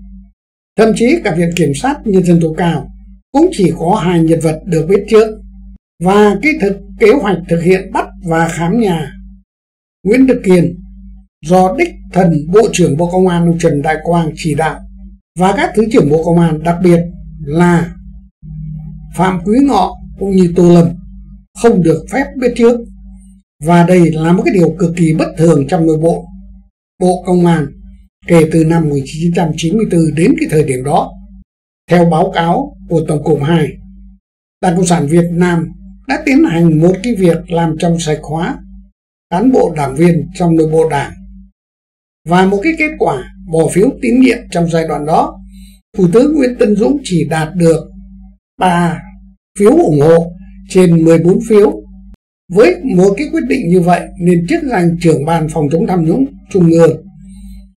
Thậm chí cả Viện Kiểm sát Nhân dân tối cao cũng chỉ có hai nhân vật được biết trước và kỹ thực kế hoạch thực hiện bắt và khám nhà Nguyễn Đức Kiên do đích thần Bộ trưởng Bộ Công an ông Trần Đại Quang chỉ đạo và các Thứ trưởng Bộ Công an đặc biệt là Phạm Quý Ngọ cũng như Tô Lâm không được phép biết trước và đây là một cái điều cực kỳ bất thường trong nội bộ Bộ Công an kể từ năm 1994 đến cái thời điểm đó. Theo báo cáo của Tổng cục 2, Đảng Cộng sản Việt Nam đã tiến hành một cái việc làm trong sạch hóa cán bộ đảng viên trong nội bộ đảng. Và một cái kết quả bỏ phiếu tín nhiệm trong giai đoạn đó, Thủ tướng Nguyễn Tân Dũng chỉ đạt được 3 phiếu ủng hộ trên 14 phiếu. Với một cái quyết định như vậy nên chức danh trưởng ban phòng chống tham nhũng trung ương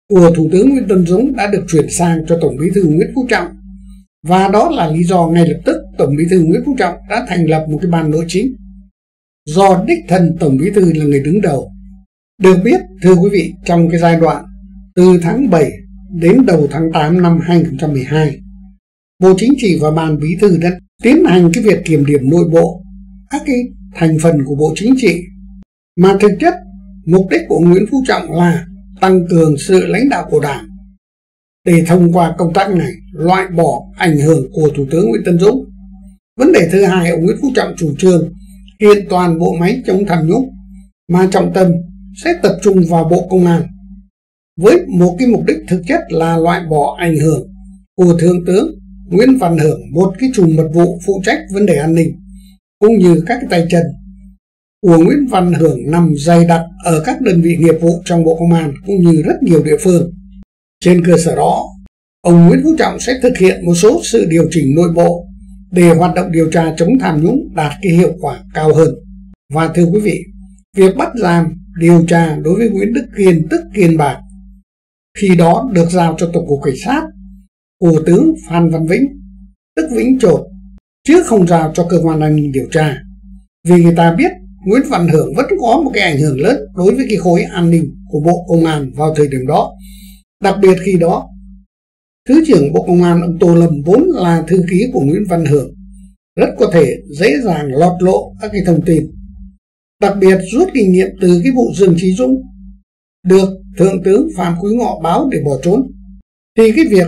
của Thủ tướng Nguyễn Tân Dũng đã được chuyển sang cho Tổng bí thư Nguyễn Phú Trọng. Và đó là lý do ngay lập tức Tổng bí thư Nguyễn Phú Trọng đã thành lập một cái ban nội chính do đích thân Tổng bí thư là người đứng đầu. Được biết, thưa quý vị, trong cái giai đoạn từ tháng 7 đến đầu tháng 8 năm 2012, Bộ Chính trị và Ban Bí thư đã tiến hành cái việc kiểm điểm nội bộ các cái thành phần của Bộ Chính trị. Mà thực chất mục đích của Nguyễn Phú Trọng là tăng cường sự lãnh đạo của Đảng. Để thông qua công tác này loại bỏ ảnh hưởng của Thủ tướng Nguyễn Tân Dũng. Vấn đề thứ hai, ông Nguyễn Phú Trọng chủ trương kiện toàn bộ máy chống tham nhũng mà trọng tâm sẽ tập trung vào Bộ Công an. Với một cái mục đích thực chất là loại bỏ ảnh hưởng của Thượng tướng Nguyễn Văn Hưởng một cái chủ mật vụ phụ trách vấn đề an ninh cũng như các cái tay chân của Nguyễn Văn Hưởng nằm dày đặc ở các đơn vị nghiệp vụ trong Bộ Công an cũng như rất nhiều địa phương. Trên cơ sở đó, ông Nguyễn Phú Trọng sẽ thực hiện một số sự điều chỉnh nội bộ để hoạt động điều tra chống tham nhũng đạt cái hiệu quả cao hơn. Và thưa quý vị, việc bắt giam điều tra đối với Nguyễn Đức Kiên tức Kiên Bạc khi đó được giao cho Tổng cục Cảnh sát của tướng Phan Văn Vĩnh tức Vĩnh Trột chứ không giao cho cơ quan an ninh điều tra vì người ta biết Nguyễn Văn Hưởng vẫn có một cái ảnh hưởng lớn đối với cái khối an ninh của Bộ Công an vào thời điểm đó. Đặc biệt khi đó, Thứ trưởng Bộ Công an ông Tô Lâm vốn là thư ký của Nguyễn Văn Hưởng, rất có thể dễ dàng lọt lộ các cái thông tin. Đặc biệt rút kinh nghiệm từ cái vụ Dương Trí Dũng được Thượng tướng Phạm Quý Ngọ báo để bỏ trốn, thì cái việc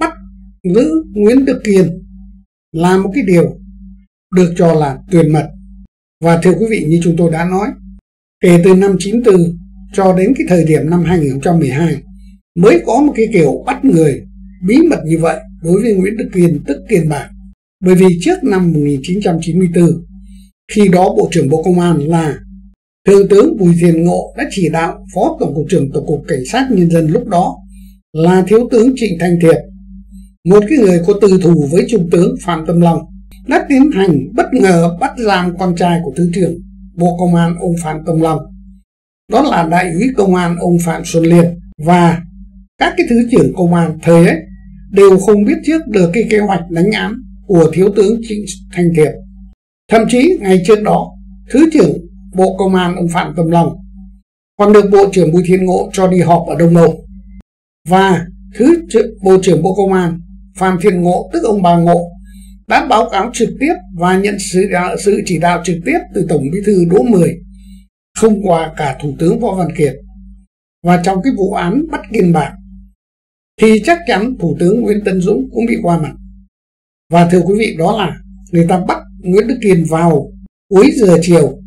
bắt giữ Nguyễn Đức Kiên là một cái điều được cho là tuyệt mật và thưa quý vị như chúng tôi đã nói, kể từ năm 94 cho đến cái thời điểm năm 2012 mới có một cái kiểu bắt người bí mật như vậy đối với Nguyễn Đức Kiên tức Kiên Bạc. Bởi vì trước năm 1994, khi đó Bộ trưởng Bộ Công an là Thượng tướng Bùi Thiền Ngộ đã chỉ đạo Phó Tổng cục trưởng Tổng cục Cảnh sát Nhân dân lúc đó là Thiếu tướng Trịnh Thanh Thiệp, một cái người có tư thù với Trung tướng Phạm Tâm Long đã tiến hành bất ngờ bắt giam con trai của Thứ trưởng Bộ Công an ông Phạm Tâm Long. Đó là Đại úy Công an ông Phạm Xuân Liên và các cái Thứ trưởng Công an thời ấy đều không biết trước được cái kế hoạch đánh án của Thiếu tướng Trịnh Thanh Thiệp. Thậm chí ngày trước đó, Thứ trưởng Bộ Công an ông Phạm Tâm Long còn được Bộ trưởng Bùi Thiên Ngộ cho đi họp ở Đông Nội Và Thứ trưởng Bộ trưởng Bộ Công an Phạm Thiên Ngộ tức ông bà Ngộ đã báo cáo trực tiếp và nhận sự, sự chỉ đạo trực tiếp từ Tổng Bí thư Đỗ Mười không qua cả Thủ tướng Võ Văn Kiệt. Và trong cái vụ án bắt Kiên Bạc thì chắc chắn Thủ tướng Nguyễn Tân Dũng cũng bị qua mặt. Và thưa quý vị đó là người ta bắt Nguyễn Đức Kiên vào cuối giờ chiều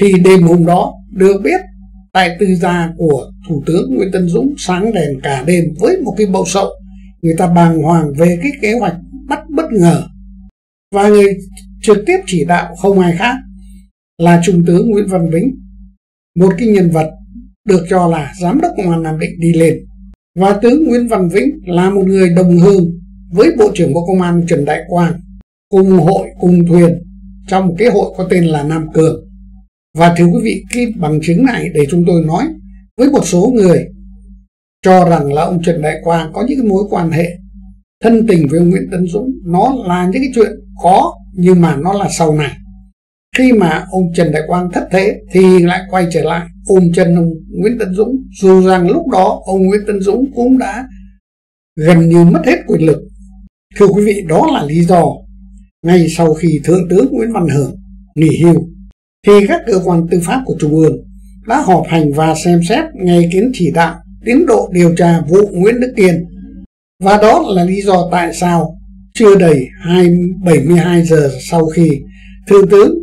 thì đêm hôm đó được biết tại tư gia của Thủ tướng Nguyễn Tân Dũng sáng đèn cả đêm với một cái bầu sậu người ta bàng hoàng về cái kế hoạch bắt bất ngờ và người trực tiếp chỉ đạo không ai khác là Trung tướng Nguyễn Văn Vĩnh một cái nhân vật được cho là giám đốc công an Nam Định đi lên và tướng Nguyễn Văn Vĩnh là một người đồng hương với Bộ trưởng Bộ Công an Trần Đại Quang cùng hội cùng thuyền trong một cái hội có tên là Nam Cường. Và thưa quý vị, cái bằng chứng này để chúng tôi nói với một số người cho rằng là ông Trần Đại Quang có những cái mối quan hệ thân tình với ông Nguyễn Tân Dũng. Nó là những cái chuyện có nhưng mà nó là sau này. Khi mà ông Trần Đại Quang thất thế thì lại quay trở lại ôm chân ông Nguyễn Tân Dũng. Dù rằng lúc đó ông Nguyễn Tân Dũng cũng đã gần như mất hết quyền lực. Thưa quý vị, đó là lý do ngay sau khi thượng tướng Nguyễn Văn Hưởng nghỉ hưu, thì các cơ quan tư pháp của trung ương đã họp hành và xem xét ngay kiến chỉ đạo tiến độ điều tra vụ Nguyễn Đức Kiên và đó là lý do tại sao chưa đầy 72 giờ sau khi Thượng tướng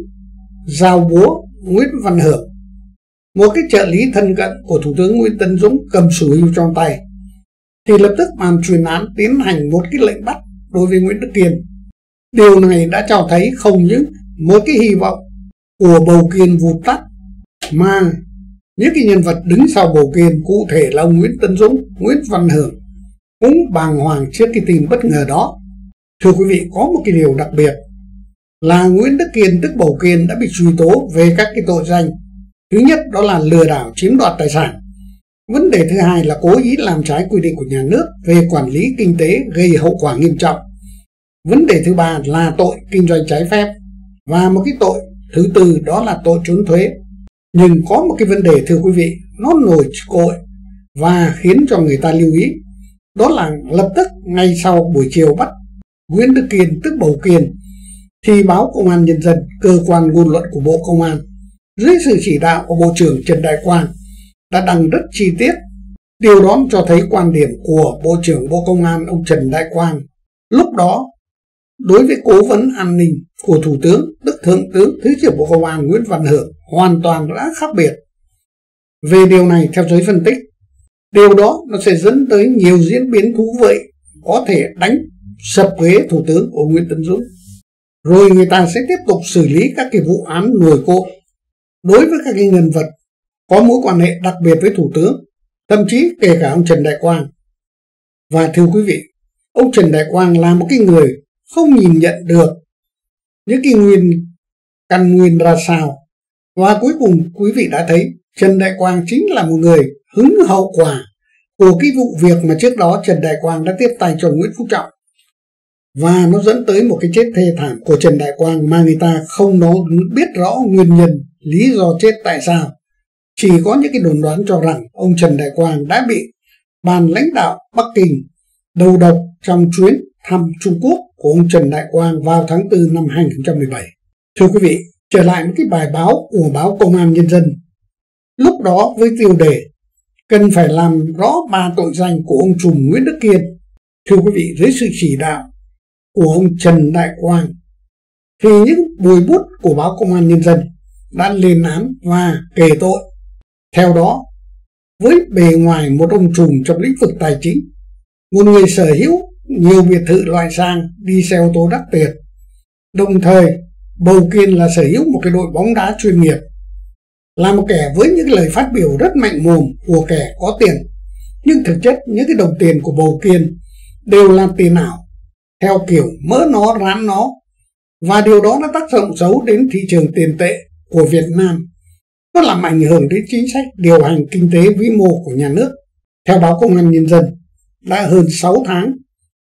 giao búa Nguyễn Văn Hưởng, một cái trợ lý thân cận của Thủ tướng Nguyễn Tân Dũng cầm sủ hưu trong tay, thì lập tức bàn truyền án tiến hành một cái lệnh bắt đối với Nguyễn Đức Kiên. Điều này đã cho thấy không những một cái hy vọng của bầu kiên vụt tắt, mà những cái nhân vật đứng sau bầu kiên cụ thể là ông Nguyễn Tân Dũng, Nguyễn Văn Hưởng cũng bàng hoàng trước cái tin bất ngờ đó. Thưa quý vị, có một cái điều đặc biệt là Nguyễn Đức Kiên tức Bầu Kiên đã bị truy tố về các cái tội danh. Thứ nhất đó là lừa đảo chiếm đoạt tài sản. Vấn đề thứ hai là cố ý làm trái quy định của nhà nước về quản lý kinh tế gây hậu quả nghiêm trọng. Vấn đề thứ ba là tội kinh doanh trái phép. Và một cái tội thứ tư đó là tội trốn thuế. Nhưng có một cái vấn đề thưa quý vị, nó nổi cội và khiến cho người ta lưu ý. Đó là lập tức ngay sau buổi chiều bắt Nguyễn Đức Kiên tức Bầu Kiên thì báo Công an Nhân dân, cơ quan ngôn luận của Bộ Công an, dưới sự chỉ đạo của Bộ trưởng Trần Đại Quang, đã đăng rất chi tiết. Điều đó cho thấy quan điểm của Bộ trưởng Bộ Công an ông Trần Đại Quang. Lúc đó, đối với cố vấn an ninh của Thủ tướng Đức Thượng tướng Thứ trưởng Bộ Công an Nguyễn Văn Hưởng hoàn toàn đã khác biệt. Về điều này, theo giới phân tích, điều đó nó sẽ dẫn tới nhiều diễn biến thú vị có thể đánh sập ghế Thủ tướng của Nguyễn Tấn Dũng. Rồi người ta sẽ tiếp tục xử lý các cái vụ án nổi cộ đối với các cái nhân vật có mối quan hệ đặc biệt với thủ tướng thậm chí kể cả ông Trần Đại Quang. Và thưa quý vị ông Trần Đại Quang là một cái người không nhìn nhận được những cái nguyên căn nguyên ra sao và cuối cùng quý vị đã thấy Trần Đại Quang chính là một người hứng hậu quả của cái vụ việc mà trước đó Trần Đại Quang đã tiếp tay cho Nguyễn Phú Trọng và nó dẫn tới một cái chết thê thảm của Trần Đại Quang mà người ta không biết rõ nguyên nhân lý do chết tại sao chỉ có những cái đồn đoán cho rằng ông Trần Đại Quang đã bị ban lãnh đạo Bắc Kinh đầu độc trong chuyến thăm Trung Quốc của ông Trần Đại Quang vào tháng 4 năm 2017. Thưa quý vị, trở lại một cái bài báo của báo Công an Nhân dân. Lúc đó với tiêu đề cần phải làm rõ ba tội danh của ông trùm Nguyễn Đức Kiên. Thưa quý vị, dưới sự chỉ đạo của ông Trần Đại Quang, thì những bùi bút của báo Công an Nhân dân đã lên án và kể tội. Theo đó, với bề ngoài một ông trùm trong lĩnh vực tài chính, một người sở hữu nhiều biệt thự loại sang đi xe ô tô đắt tiền, đồng thời Bầu Kiên là sở hữu một cái đội bóng đá chuyên nghiệp, là một kẻ với những lời phát biểu rất mạnh mồm của kẻ có tiền. Nhưng thực chất những cái đồng tiền của bầu kiên đều là tiền ảo, theo kiểu mỡ nó, rán nó. Và điều đó đã tác động xấu đến thị trường tiền tệ của Việt Nam. Nó làm ảnh hưởng đến chính sách điều hành kinh tế vĩ mô của nhà nước. Theo báo công an nhân dân, đã hơn 6 tháng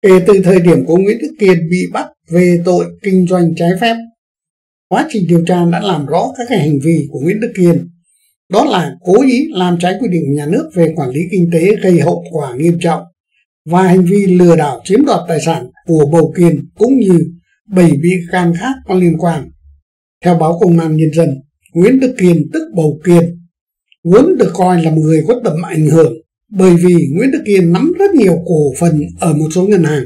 kể từ thời điểm của Nguyễn Đức Kiên bị bắt về tội kinh doanh trái phép quá trình điều tra đã làm rõ các cái hành vi của Nguyễn Đức Kiên. Đó là cố ý làm trái quy định nhà nước về quản lý kinh tế gây hậu quả nghiêm trọng và hành vi lừa đảo chiếm đoạt tài sản của Bầu Kiên cũng như bảy bị can khác có liên quan. Theo báo Công an Nhân dân, Nguyễn Đức Kiên tức Bầu Kiên vốn được coi là một người có tầm ảnh hưởng bởi vì Nguyễn Đức Kiên nắm rất nhiều cổ phần ở một số ngân hàng.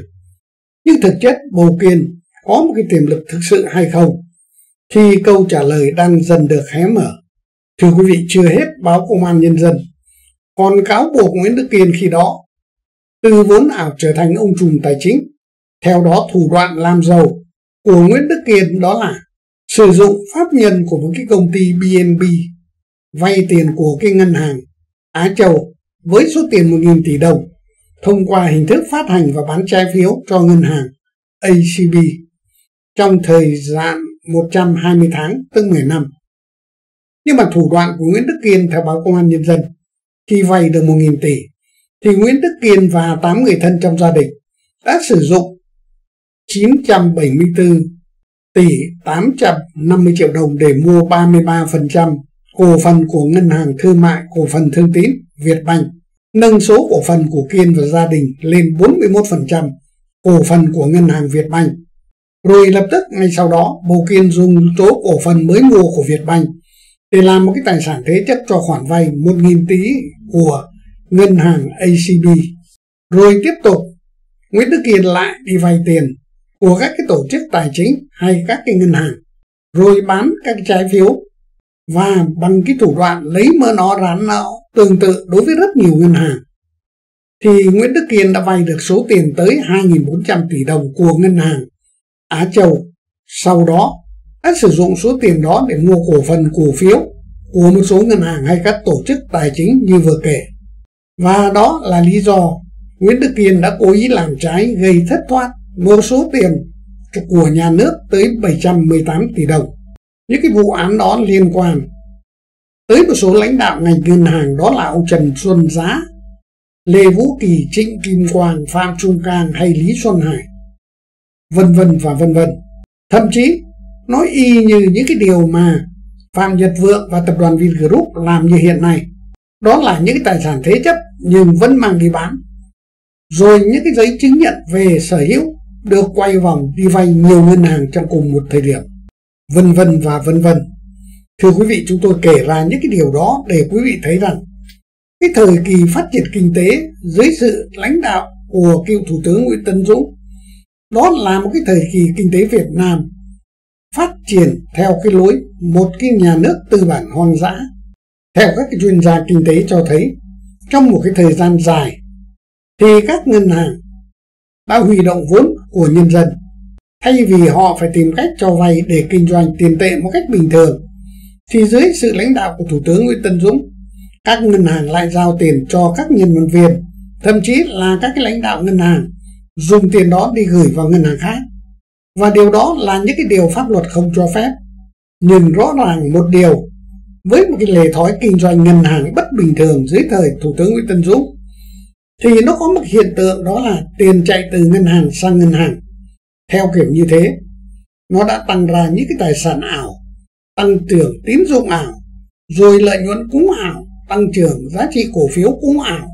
Nhưng thực chất Bầu Kiên có một cái tiềm lực thực sự hay không khi câu trả lời đang dần được hé mở. Thưa quý vị, chưa hết báo Công an Nhân dân còn cáo buộc Nguyễn Đức Kiên khi đó từ vốn ảo trở thành ông trùm tài chính. Theo đó thủ đoạn làm giàu của Nguyễn Đức Kiên đó là sử dụng pháp nhân của một cái công ty BNB vay tiền của cái ngân hàng Á Châu với số tiền 1.000 tỷ đồng thông qua hình thức phát hành và bán trái phiếu cho ngân hàng ACB trong thời gian 120 tháng, tức 10 năm. Nhưng mà thủ đoạn của Nguyễn Đức Kiên theo báo Công an Nhân dân, khi vay được 1.000 tỷ, thì Nguyễn Đức Kiên và 8 người thân trong gia đình đã sử dụng 974 tỷ 850 triệu đồng để mua 33% cổ phần của Ngân hàng Thương mại Cổ phần Thương tín Việt Vietbank, nâng số cổ phần của Kiên và gia đình lên 41% cổ phần của Ngân hàng Việt Vietbank rồi lập tức ngay sau đó, Bầu Kiên dùng số cổ phần mới mua của Vietbank để làm một cái tài sản thế chấp cho khoản vay 1.000 tỷ của ngân hàng ACB. Rồi tiếp tục, Nguyễn Đức Kiên lại đi vay tiền của các cái tổ chức tài chính hay các cái ngân hàng, rồi bán các cái trái phiếu và bằng cái thủ đoạn lấy mơ nó rán nợ tương tự đối với rất nhiều ngân hàng thì Nguyễn Đức Kiên đã vay được số tiền tới 2.400 tỷ đồng của ngân hàng Á Châu. Sau đó, đã sử dụng số tiền đó để mua cổ phần cổ phiếu của một số ngân hàng hay các tổ chức tài chính như vừa kể. Và đó là lý do Nguyễn Đức Kiên đã cố ý làm trái gây thất thoát một số tiền của nhà nước tới 718 tỷ đồng. Những cái vụ án đó liên quan tới một số lãnh đạo ngành ngân hàng đó là ông Trần Xuân Giá, Lê Vũ Kỳ, Trịnh Kim Quang, Phạm Trung Cang hay Lý Xuân Hải vân vân và vân vân. Thậm chí nói y như những cái điều mà Phạm Nhật Vượng và tập đoàn Vingroup làm như hiện nay. Đó là những cái tài sản thế chấp nhưng vẫn mang đi bán. Rồi những cái giấy chứng nhận về sở hữu được quay vòng đi vay nhiều ngân hàng trong cùng một thời điểm. Vân vân và vân vân. Thưa quý vị, chúng tôi kể ra những cái điều đó để quý vị thấy rằng cái thời kỳ phát triển kinh tế dưới sự lãnh đạo của cựu Thủ tướng Nguyễn Tân Dũng đó là một cái thời kỳ kinh tế Việt Nam phát triển theo cái lối một cái nhà nước tư bản hoang dã. Theo các cái chuyên gia kinh tế cho thấy, trong một cái thời gian dài thì các ngân hàng đã huy động vốn của nhân dân thay vì họ phải tìm cách cho vay để kinh doanh tiền tệ một cách bình thường, thì dưới sự lãnh đạo của thủ tướng Nguyễn Tân Dũng, các ngân hàng lại giao tiền cho các nhân viên, thậm chí là các cái lãnh đạo ngân hàng dùng tiền đó đi gửi vào ngân hàng khác. Và điều đó là những cái điều pháp luật không cho phép. Nhưng rõ ràng một điều, với một cái lề thói kinh doanh ngân hàng bất bình thường dưới thời Thủ tướng Nguyễn Tân Dũng, thì nó có một hiện tượng đó là tiền chạy từ ngân hàng sang ngân hàng. Theo kiểu như thế, nó đã tăng ra những cái tài sản ảo, tăng trưởng tín dụng ảo, rồi lợi nhuận cũng ảo, tăng trưởng giá trị cổ phiếu cũng ảo.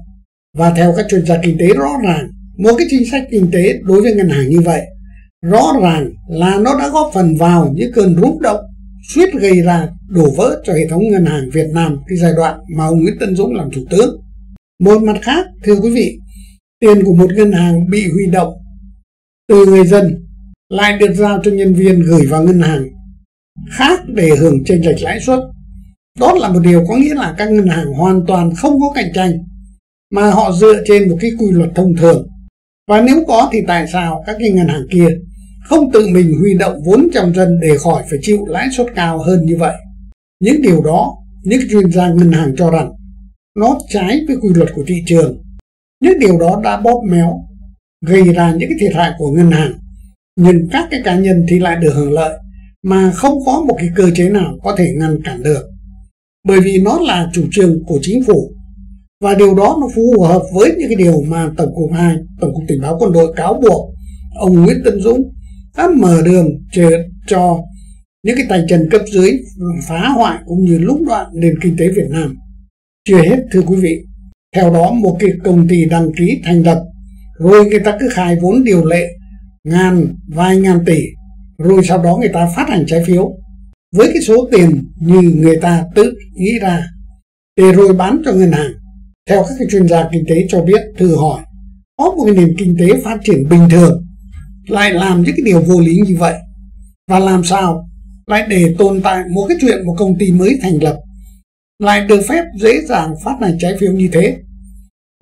Và theo các chuyên gia kinh tế rõ ràng, một cái chính sách kinh tế đối với ngân hàng như vậy rõ ràng là nó đã góp phần vào những cơn rung động suýt gây ra đổ vỡ cho hệ thống ngân hàng Việt Nam cái giai đoạn mà ông Nguyễn Tân Dũng làm thủ tướng. Một mặt khác, thưa quý vị, tiền của một ngân hàng bị huy động từ người dân lại được giao cho nhân viên gửi vào ngân hàng khác để hưởng chênh lệch lãi suất. Đó là một điều có nghĩa là các ngân hàng hoàn toàn không có cạnh tranh mà họ dựa trên một cái quy luật thông thường. Và nếu có thì tại sao các cái ngân hàng kia không tự mình huy động vốn trong dân để khỏi phải chịu lãi suất cao hơn như vậy? Những điều đó, những chuyên gia ngân hàng cho rằng nó trái với quy luật của thị trường. Những điều đó đã bóp méo, gây ra những cái thiệt hại của ngân hàng. Nhưng các cái cá nhân thì lại được hưởng lợi mà không có một cái cơ chế nào có thể ngăn cản được. Bởi vì nó là chủ trương của chính phủ và điều đó nó phù hợp với những cái điều mà Tổng cục 2, Tổng cục Tình báo Quân đội cáo buộc ông Nguyễn Tân Dũng đã mở đường cho những cái tay chân cấp dưới phá hoại cũng như lũng đoạn nền kinh tế Việt Nam. Chưa hết thưa quý vị, theo đó một cái công ty đăng ký thành lập rồi người ta cứ khai vốn điều lệ ngàn vài ngàn tỷ rồi sau đó người ta phát hành trái phiếu với cái số tiền như người ta tự nghĩ ra để rồi bán cho ngân hàng theo các cái chuyên gia kinh tế cho biết, thử hỏi, có một cái nền kinh tế phát triển bình thường, lại làm những cái điều vô lý như vậy? Và làm sao lại để tồn tại một cái chuyện một công ty mới thành lập, lại được phép dễ dàng phát hành trái phiếu như thế?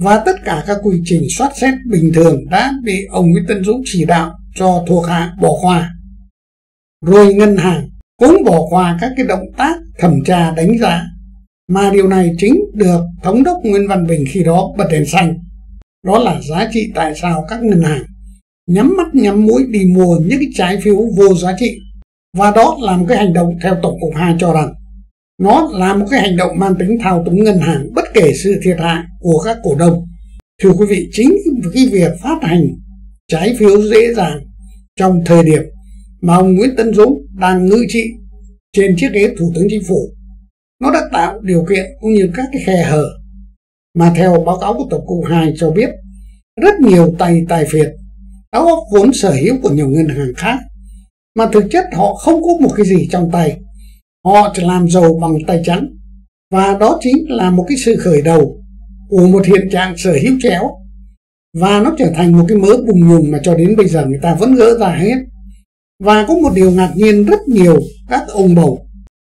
Và tất cả các quy trình soát xét bình thường đã bị ông Nguyễn Tân Dũng chỉ đạo cho thuộc hạ bỏ qua. Rồi ngân hàng cũng bỏ qua các cái động tác thẩm tra đánh giá mà điều này chính được thống đốc Nguyễn Văn Bình khi đó bật đèn xanh đó là giá trị tại sao các ngân hàng nhắm mắt nhắm mũi đi mua những trái phiếu vô giá trị và đó là một cái hành động theo Tổng cục hai cho rằng nó là một cái hành động mang tính thao túng ngân hàng bất kể sự thiệt hại của các cổ đông. Thưa quý vị, chính cái việc phát hành trái phiếu dễ dàng trong thời điểm mà ông Nguyễn Tân Dũng đang ngự trị trên chiếc ghế Thủ tướng Chính phủ, nó đã tạo điều kiện cũng như các cái khe hở mà theo báo cáo của Tổng cục 2 cho biết, rất nhiều tay tài phiệt đã góp vốn sở hữu của nhiều ngân hàng khác, mà thực chất họ không có một cái gì trong tay. Họ chỉ làm giàu bằng tay trắng, và đó chính là một cái sự khởi đầu của một hiện trạng sở hữu chéo, và nó trở thành một cái mớ bùng nhùng mà cho đến bây giờ người ta vẫn gỡ ra hết. Và có một điều ngạc nhiên rất nhiều, các ông bầu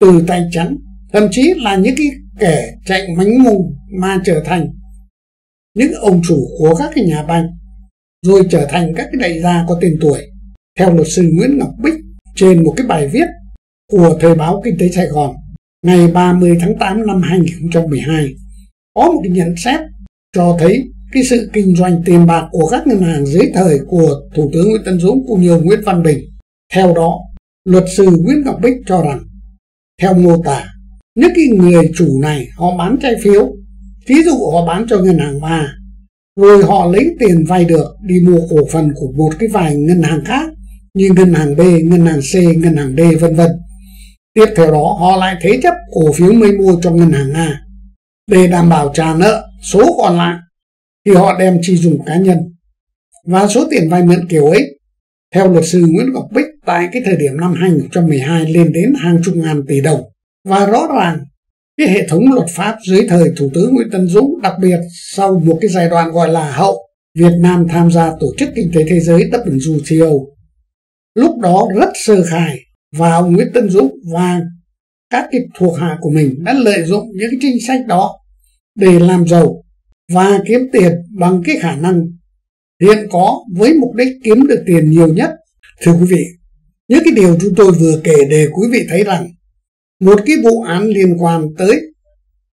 từ tay trắng thậm chí là những cái kẻ chạy mánh mùng mà trở thành những ông chủ của các cái nhà banh rồi trở thành các cái đại gia có tên tuổi theo luật sư Nguyễn Ngọc Bích trên một cái bài viết của Thời báo Kinh tế Sài Gòn ngày 30 tháng 8 năm 2012 có một cái nhận xét cho thấy cái sự kinh doanh tiền bạc của các ngân hàng dưới thời của Thủ tướng Nguyễn Tân Dũng cũng như Nguyễn Văn Bình. Theo đó, luật sư Nguyễn Ngọc Bích cho rằng, theo mô tả, nếu cái người chủ này họ bán trái phiếu, ví dụ họ bán cho ngân hàng A, rồi họ lấy tiền vay được đi mua cổ phần của một cái vài ngân hàng khác như ngân hàng B, ngân hàng C, ngân hàng D vân vân Tiếp theo đó họ lại thế chấp cổ phiếu mới mua cho ngân hàng A để đảm bảo trả nợ số còn lại thì họ đem chi dùng cá nhân. Và số tiền vay mượn kiểu ấy, theo luật sư Nguyễn Ngọc Bích tại cái thời điểm năm 2012 lên đến hàng chục ngàn tỷ đồng. Và rõ ràng cái hệ thống luật pháp dưới thời Thủ tướng Nguyễn Tân Dũng đặc biệt sau một cái giai đoạn gọi là hậu Việt Nam tham gia Tổ chức Kinh tế Thế giới WTO. Lúc đó rất sơ khai và ông Nguyễn Tân Dũng và các cái thuộc hạ của mình đã lợi dụng những cái chính sách đó để làm giàu và kiếm tiền bằng cái khả năng hiện có với mục đích kiếm được tiền nhiều nhất. Thưa quý vị, những cái điều chúng tôi vừa kể để quý vị thấy rằng một cái vụ án liên quan tới,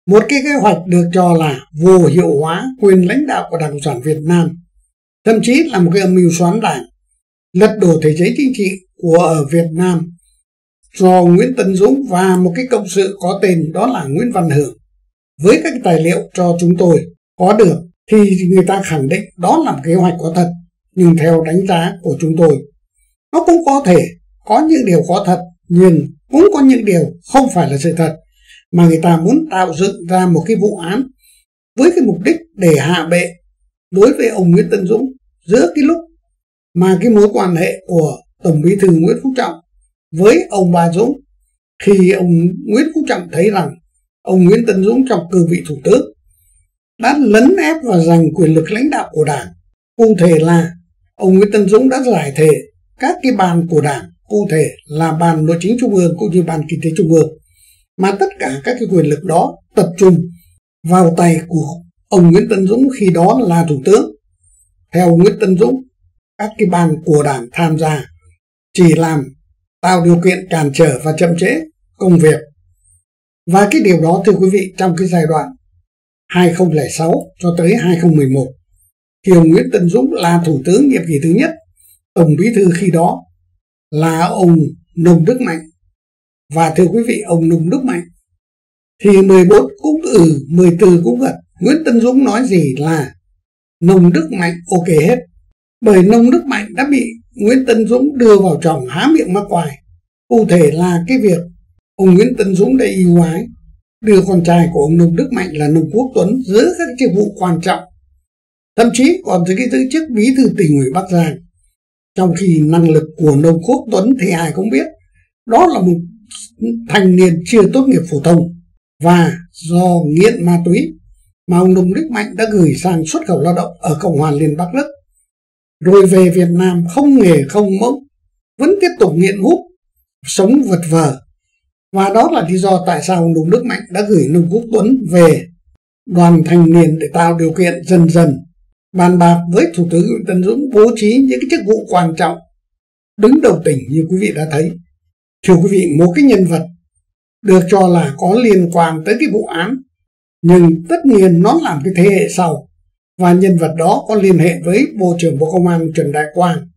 một cái kế hoạch được cho là vô hiệu hóa quyền lãnh đạo của Đảng Cộng sản Việt Nam, thậm chí là một cái âm mưu xoán đảng, lật đổ thể chế chính trị của ở Việt Nam do Nguyễn Tân Dũng và một cái cộng sự có tên đó là Nguyễn Văn Hưởng. Với các tài liệu cho chúng tôi có được thì người ta khẳng định đó là một kế hoạch có thật, nhưng theo đánh giá của chúng tôi, nó cũng có thể có những điều có thật, nhưng cũng có những điều không phải là sự thật mà người ta muốn tạo dựng ra một cái vụ án với cái mục đích để hạ bệ đối với ông Nguyễn Tân Dũng giữa cái lúc mà cái mối quan hệ của Tổng Bí thư Nguyễn Phú Trọng với ông Bà Dũng khi ông Nguyễn Phú Trọng thấy rằng ông Nguyễn Tân Dũng trong cương vị thủ tướng đã lấn ép và giành quyền lực lãnh đạo của đảng. Cụ thể là ông Nguyễn Tân Dũng đã giải thể các cái ban của đảng, cụ thể là ban nội chính trung ương cũng như ban kinh tế trung ương. Mà tất cả các cái quyền lực đó tập trung vào tay của ông Nguyễn Tân Dũng khi đó là thủ tướng. Theo Nguyễn Tân Dũng, các cái ban của đảng tham gia chỉ làm tạo điều kiện cản trở và chậm trễ công việc. Và cái điều đó thưa quý vị trong cái giai đoạn 2006 cho tới 2011 khi ông Nguyễn Tân Dũng là thủ tướng nhiệm kỳ thứ nhất, tổng bí thư khi đó là ông Nông Đức Mạnh. Và thưa quý vị, ông Nông Đức Mạnh thì 14 cũng ừ, 14 cũng gật. Nguyễn Tân Dũng nói gì là Nông Đức Mạnh ok hết. Bởi Nông Đức Mạnh đã bị Nguyễn Tân Dũng đưa vào trọng há miệng mắc quài. Cụ thể là cái việc ông Nguyễn Tân Dũng đã yêu ái đưa con trai của ông Nông Đức Mạnh là Nông Quốc Tuấn giữ các chức vụ quan trọng. Thậm chí còn giữ cái giữ chức bí thư tỉnh ủy Bắc Giang. Trong khi năng lực của Nông Quốc Tuấn thì ai cũng biết, đó là một thanh niên chưa tốt nghiệp phổ thông và do nghiện ma túy mà ông Nông Đức Mạnh đã gửi sang xuất khẩu lao động ở Cộng hòa Liên Bắc Đức. Rồi về Việt Nam không nghề không mẫu, vẫn tiếp tục nghiện hút, sống vật vờ và đó là lý do tại sao ông nông Đức Mạnh đã gửi Nông Quốc Tuấn về đoàn thanh niên để tạo điều kiện dần dần bàn bạc với Thủ tướng Nguyễn Tân Dũng bố trí những cái chức vụ quan trọng đứng đầu tỉnh như quý vị đã thấy. Thưa quý vị, một cái nhân vật được cho là có liên quan tới cái vụ án nhưng tất nhiên nó làm cái thế hệ sau và nhân vật đó có liên hệ với Bộ trưởng Bộ Công an Trần Đại Quang.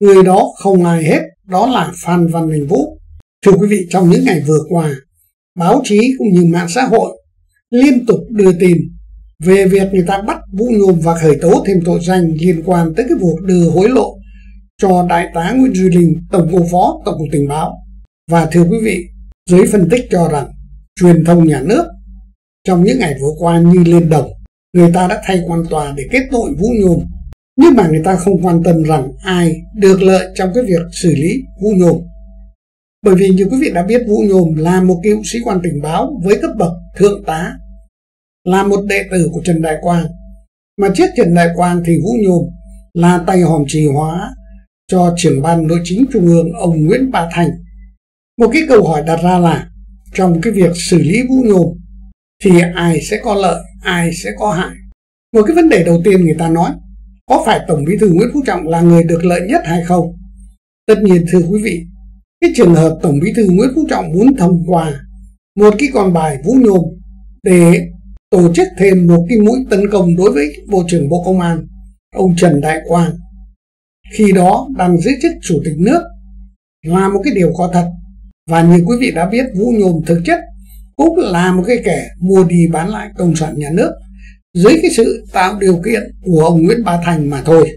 Người đó không ai hết, đó là Phan Văn Minh Vũ. Thưa quý vị, trong những ngày vừa qua, báo chí cũng như mạng xã hội liên tục đưa tin về việc người ta bắt Vũ Nhôm và khởi tố thêm tội danh liên quan tới cái vụ đưa hối lộ cho Đại tá Nguyễn Duy Linh, Tổng cục Phó Tổng cục Tình báo. Và thưa quý vị, giới phân tích cho rằng truyền thông nhà nước trong những ngày vừa qua như lên đồng, người ta đã thay quan tòa để kết tội Vũ Nhôm. Nhưng mà người ta không quan tâm rằng ai được lợi trong cái việc xử lý Vũ Nhôm. Bởi vì như quý vị đã biết Vũ Nhôm là một cựu sĩ quan tình báo với cấp bậc thượng tá, là một đệ tử của Trần Đại Quang. Mà trước Trần Đại Quang thì Vũ Nhôm là tay hòm trì hóa cho trưởng ban nội chính trung ương ông Nguyễn Ba Thành. Một cái câu hỏi đặt ra là trong cái việc xử lý Vũ Nhôm thì ai sẽ có lợi, ai sẽ có hại. Một cái vấn đề đầu tiên người ta nói, có phải Tổng Bí thư Nguyễn Phú Trọng là người được lợi nhất hay không? Tất nhiên thưa quý vị, cái trường hợp Tổng Bí thư Nguyễn Phú Trọng muốn thông qua một cái con bài vũ nhôm để tổ chức thêm một cái mũi tấn công đối với Bộ trưởng Bộ Công an, ông Trần Đại Quang. Khi đó đang giữ chức Chủ tịch nước là một cái điều có thật. Và như quý vị đã biết Vũ Nhôm thực chất cũng là một cái kẻ mua đi bán lại công sản nhà nước dưới cái sự tạo điều kiện của ông Nguyễn ba Thành mà thôi.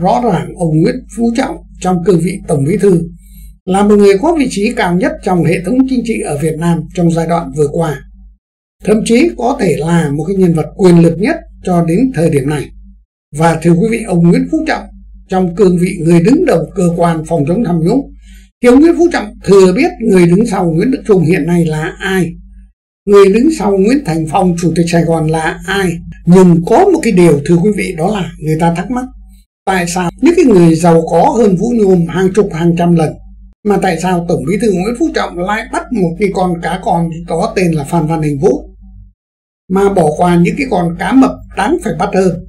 Rõ ràng ông Nguyễn Phú Trọng trong cương vị Tổng Bí Thư là một người có vị trí cao nhất trong hệ thống chính trị ở Việt Nam trong giai đoạn vừa qua. Thậm chí có thể là một cái nhân vật quyền lực nhất cho đến thời điểm này. Và thưa quý vị, ông Nguyễn Phú Trọng trong cương vị người đứng đầu cơ quan phòng chống tham nhũng thì ông Nguyễn Phú Trọng thừa biết người đứng sau Nguyễn Đức Trung hiện nay là ai. Người đứng sau Nguyễn Thành Phong, Chủ tịch Sài Gòn là ai. Nhưng có một cái điều thưa quý vị đó là người ta thắc mắc. Tại sao những cái người giàu có hơn Vũ Nhôm hàng chục hàng trăm lần mà tại sao Tổng Bí thư Nguyễn Phú Trọng lại bắt một cái con cá con có tên là Phan Văn Đình Vũ mà bỏ qua những cái con cá mập đáng phải bắt hơn.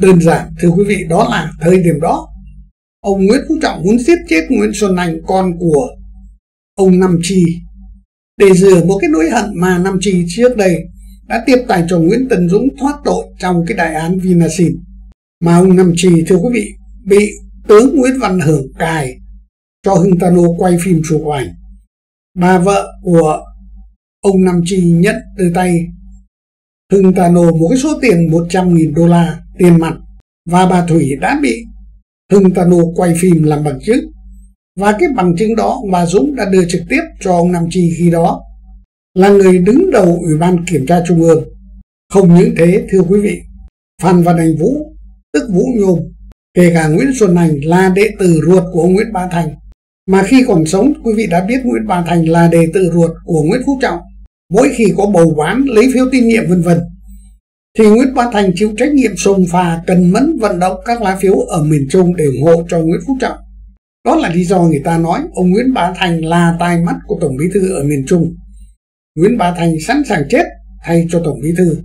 Đơn giản, thưa quý vị, đó là thời điểm đó ông Nguyễn Phú Trọng muốn giết chết Nguyễn Xuân Anh, con của ông Nam Chi để rửa một cái nỗi hận mà Nam Chi trước đây đã tiếp tay cho Nguyễn Tân Dũng thoát tội trong cái đại án Vinasin. mà ông Nam Trì thưa quý vị, bị tướng Nguyễn Văn Hưởng cài cho Hưng Tano quay phim chụp ảnh. Bà vợ của ông Nam Trì nhận từ tay Hưng Tano một cái số tiền 100.000 đô la tiền mặt và bà Thủy đã bị Hưng Tano quay phim làm bằng chứng. Và cái bằng chứng đó bà Dũng đã đưa trực tiếp cho ông Nam Chi khi đó là người đứng đầu Ủy ban Kiểm tra Trung ương. Không những thế thưa quý vị, Phan Văn Anh Vũ, tức Vũ Nhôm, kể cả Nguyễn Xuân Anh là đệ tử ruột của ông Nguyễn Bá Thành. Mà khi còn sống, quý vị đã biết Nguyễn Bá Thành là đệ tử ruột của Nguyễn Phú Trọng. Mỗi khi có bầu bán, lấy phiếu tín nhiệm vân vân thì Nguyễn Bá Thành chịu trách nhiệm sông pha cần mẫn vận động các lá phiếu ở miền Trung để ủng hộ cho Nguyễn Phú Trọng. Đó là lý do người ta nói ông Nguyễn Bá Thành là tai mắt của Tổng Bí thư ở miền Trung. Nguyễn Bá Thành sẵn sàng chết thay cho Tổng Bí thư.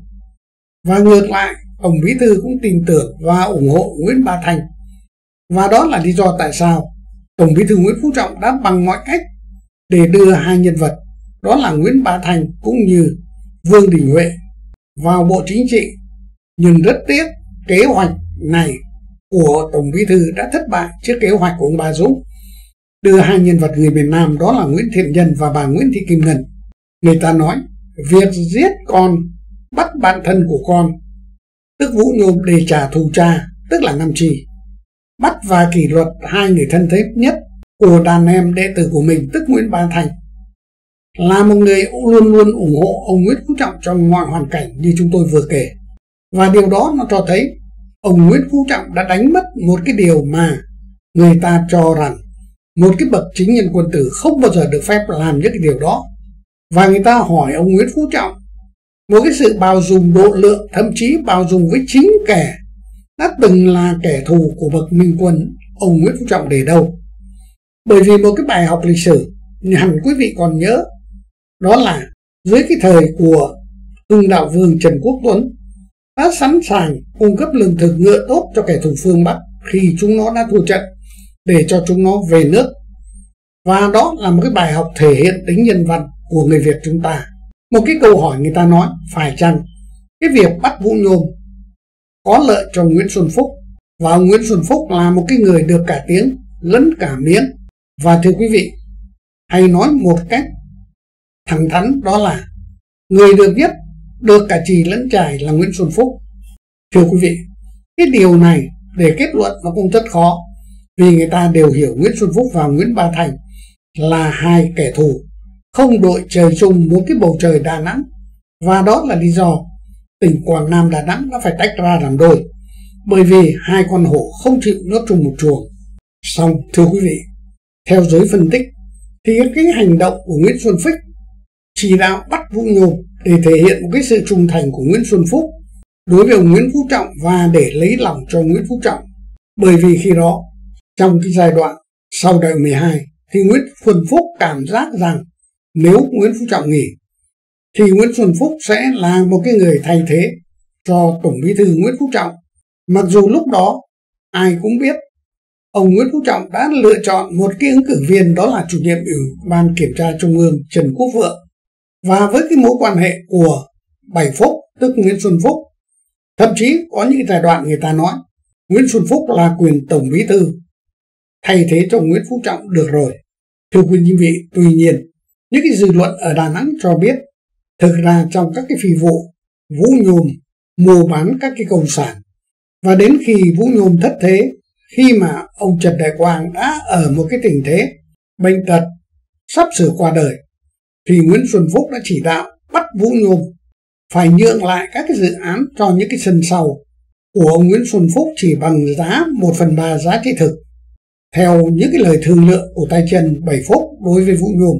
Và ngược lại, ông Bí thư cũng tin tưởng và ủng hộ Nguyễn Bá Thành. Và đó là lý do tại sao Tổng Bí thư Nguyễn Phú Trọng đã bằng mọi cách để đưa hai nhân vật đó là Nguyễn Bá Thành cũng như Vương Đình Huệ vào Bộ Chính trị. Nhưng rất tiếc kế hoạch này của Tổng Bí Thư đã thất bại trước kế hoạch của ông Bà Dũng đưa hai nhân vật người miền Nam đó là Nguyễn Thiện Nhân và bà Nguyễn Thị Kim Ngân. Người ta nói việc giết con, bắt bạn thân của con, tức Vũ Nhôm để trả thù cha, tức là Nam Trì. Bắt và kỷ luật hai người thân thiết nhất của đàn em đệ tử của mình tức Nguyễn Ba Thành là một người luôn luôn ủng hộ ông Nguyễn Phú Trọng trong mọi hoàn cảnh như chúng tôi vừa kể. Và điều đó nó cho thấy ông Nguyễn Phú Trọng đã đánh mất một cái điều mà người ta cho rằng một cái bậc chính nhân quân tử không bao giờ được phép làm những cái điều đó. Và người ta hỏi ông Nguyễn Phú Trọng, một cái sự bao dung độ lượng, thậm chí bao dung với chính kẻ, đã từng là kẻ thù của bậc minh quân, ông Nguyễn Phú Trọng để đâu. Bởi vì một cái bài học lịch sử, hẳn quý vị còn nhớ đó là dưới cái thời của hưng đạo vương Trần Quốc Tuấn, đã sẵn sàng cung cấp lương thực ngựa tốt cho kẻ thù phương Bắc khi chúng nó đã thua trận, để cho chúng nó về nước. Và đó là một cái bài học thể hiện tính nhân văn của người Việt chúng ta. Một cái câu hỏi người ta nói phải chăng cái việc bắt Vũ Nhôm có lợi cho Nguyễn Xuân Phúc và ông Nguyễn Xuân Phúc là một cái người được cả tiếng lẫn cả miếng và thưa quý vị, hay nói một cách thẳng thắn đó là người được viết được cả trì lẫn trải là Nguyễn Xuân Phúc. Thưa quý vị, cái điều này để kết luận nó cũng rất khó vì người ta đều hiểu Nguyễn Xuân Phúc và Nguyễn Ba Thành là hai kẻ thù không đội trời chung một cái bầu trời Đà Nẵng và đó là lý do tỉnh Quảng Nam Đà Nẵng đã phải tách ra làm đôi bởi vì hai con hổ không chịu nhốt chung một chuồng. Xong, thưa quý vị, theo giới phân tích thì cái hành động của Nguyễn Xuân Phúc chỉ đạo bắt Vũ Nhôm để thể hiện một cái sự trung thành của Nguyễn Xuân Phúc đối với ông Nguyễn Phú Trọng và để lấy lòng cho Nguyễn Phú Trọng. Bởi vì khi đó, trong cái giai đoạn sau đại 12 thì Nguyễn Xuân Phúc cảm giác rằng nếu Nguyễn Phú Trọng nghỉ thì Nguyễn Xuân Phúc sẽ là một cái người thay thế cho Tổng Bí thư Nguyễn Phú Trọng. Mặc dù lúc đó ai cũng biết ông Nguyễn Phú Trọng đã lựa chọn một cái ứng cử viên đó là chủ nhiệm ủy ban kiểm tra trung ương Trần Quốc Vượng và với cái mối quan hệ của Bảy Phúc, tức Nguyễn Xuân Phúc, thậm chí có những giai đoạn người ta nói Nguyễn Xuân Phúc là quyền tổng bí thư, thay thế cho Nguyễn Phú Trọng được rồi. Thưa quý vị, tuy nhiên, những cái dư luận ở Đà Nẵng cho biết, thực ra trong các cái phi vụ, Vũ Nhôm mua bán các cái công sản. Và đến khi Vũ Nhôm thất thế, khi mà ông Trần Đại Quang đã ở một cái tình thế bệnh tật sắp sửa qua đời thì Nguyễn Xuân Phúc đã chỉ đạo bắt Vũ Nhôm phải nhượng lại các cái dự án cho những cái sân sau của ông Nguyễn Xuân Phúc chỉ bằng giá 1 phần 3 giá trị thực. Theo những cái lời thương lượng của tay chân Bảy Phúc đối với Vũ Nhôm,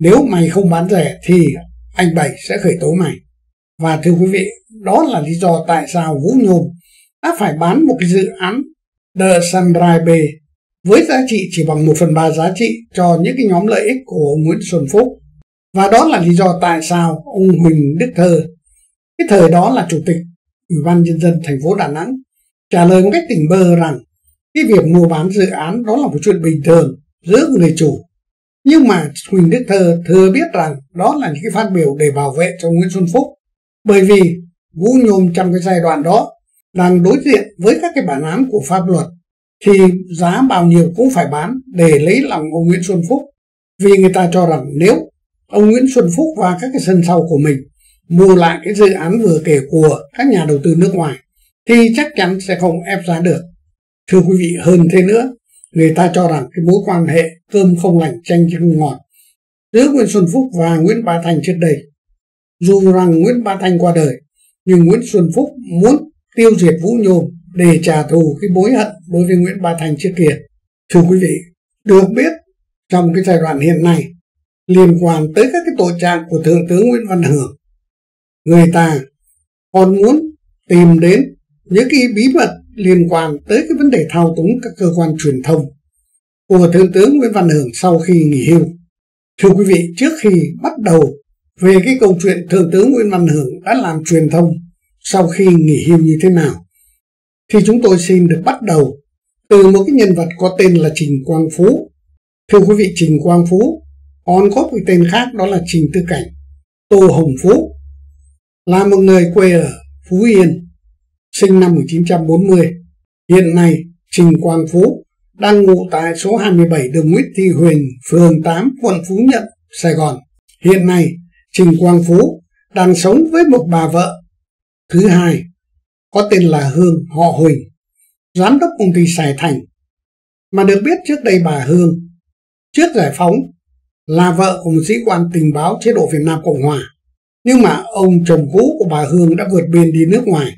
nếu mày không bán rẻ thì anh Bảy sẽ khởi tố mày. Và thưa quý vị, đó là lý do tại sao Vũ Nhôm đã phải bán một cái dự án The Sunrise B với giá trị chỉ bằng 1 phần 3 giá trị cho những cái nhóm lợi ích của ông Nguyễn Xuân Phúc và đó là lý do tại sao ông Huỳnh Đức Thơ, cái thời đó là chủ tịch Ủy ban Nhân dân thành phố Đà Nẵng, trả lời một cách tỉnh bơ rằng cái việc mua bán dự án đó là một chuyện bình thường giữa người chủ. Nhưng mà Huỳnh Đức Thơ thừa biết rằng đó là những cái phát biểu để bảo vệ cho Nguyễn Xuân Phúc. Bởi vì Vũ Nhôm trong cái giai đoạn đó đang đối diện với các cái bản án của pháp luật thì giá bao nhiêu cũng phải bán để lấy lòng ông Nguyễn Xuân Phúc vì người ta cho rằng nếu ông Nguyễn Xuân Phúc và các cái sân sau của mình mua lại cái dự án vừa kể của các nhà đầu tư nước ngoài thì chắc chắn sẽ không ép giá được. Thưa quý vị, hơn thế nữa, người ta cho rằng cái mối quan hệ cơm không lành tranh không ngọt giữa Nguyễn Xuân Phúc và Nguyễn Bá Thành trước đây. Dù rằng Nguyễn Bá Thành qua đời, nhưng Nguyễn Xuân Phúc muốn tiêu diệt Vũ Nhôm để trả thù cái bối hận đối với Nguyễn Bá Thành trước kia. Thưa quý vị, được biết trong cái giai đoạn hiện nay liên quan tới các cái tội trạng của Thượng tướng Nguyễn Văn Hưởng, người ta còn muốn tìm đến những cái bí mật liên quan tới cái vấn đề thao túng các cơ quan truyền thông của Thượng tướng Nguyễn Văn Hưởng sau khi nghỉ hưu. Thưa quý vị, trước khi bắt đầu về cái câu chuyện Thượng tướng Nguyễn Văn Hưởng đã làm truyền thông sau khi nghỉ hưu như thế nào, thì chúng tôi xin được bắt đầu từ một cái nhân vật có tên là Trình Quang Phú. Thưa quý vị, Trình Quang Phú còn có một tên khác đó là Trình Tư Cảnh, Tô Hồng Phú, là một người quê ở Phú Yên, sinh năm 1940. Hiện nay, Trình Quang Phú đang ngụ tại số 27 đường Nguyễn Thị Huyền, phường 8, quận Phú Nhuận, Sài Gòn. Hiện nay, Trình Quang Phú đang sống với một bà vợ. Thứ hai, có tên là Hương họ Huỳnh, giám đốc công ty Sài Thành. Mà được biết trước đây bà Hương, trước giải phóng, là vợ của một sĩ quan tình báo chế độ Việt Nam Cộng Hòa. Nhưng mà ông chồng cũ của bà Hương đã vượt biên đi nước ngoài,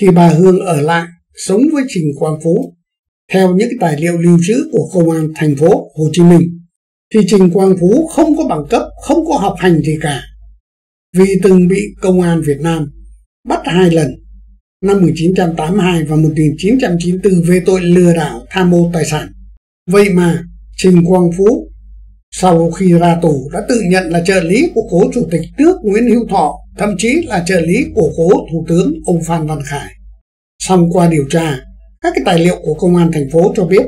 thì bà Hương ở lại sống với Trình Quang Phú. Theo những tài liệu lưu trữ của công an thành phố Hồ Chí Minh, thì Trình Quang Phú không có bằng cấp, không có học hành gì cả. Vì từng bị công an Việt Nam bắt hai lần năm 1982 và 1994 về tội lừa đảo tham mô tài sản. Vậy mà Trình Quang Phú sau khi ra tù đã tự nhận là trợ lý của cố chủ tịch tước Nguyễn Hữu Thọ, thậm chí là trợ lý của cố thủ tướng ông Phan Văn Khải. Xong qua điều tra, các cái tài liệu của công an thành phố cho biết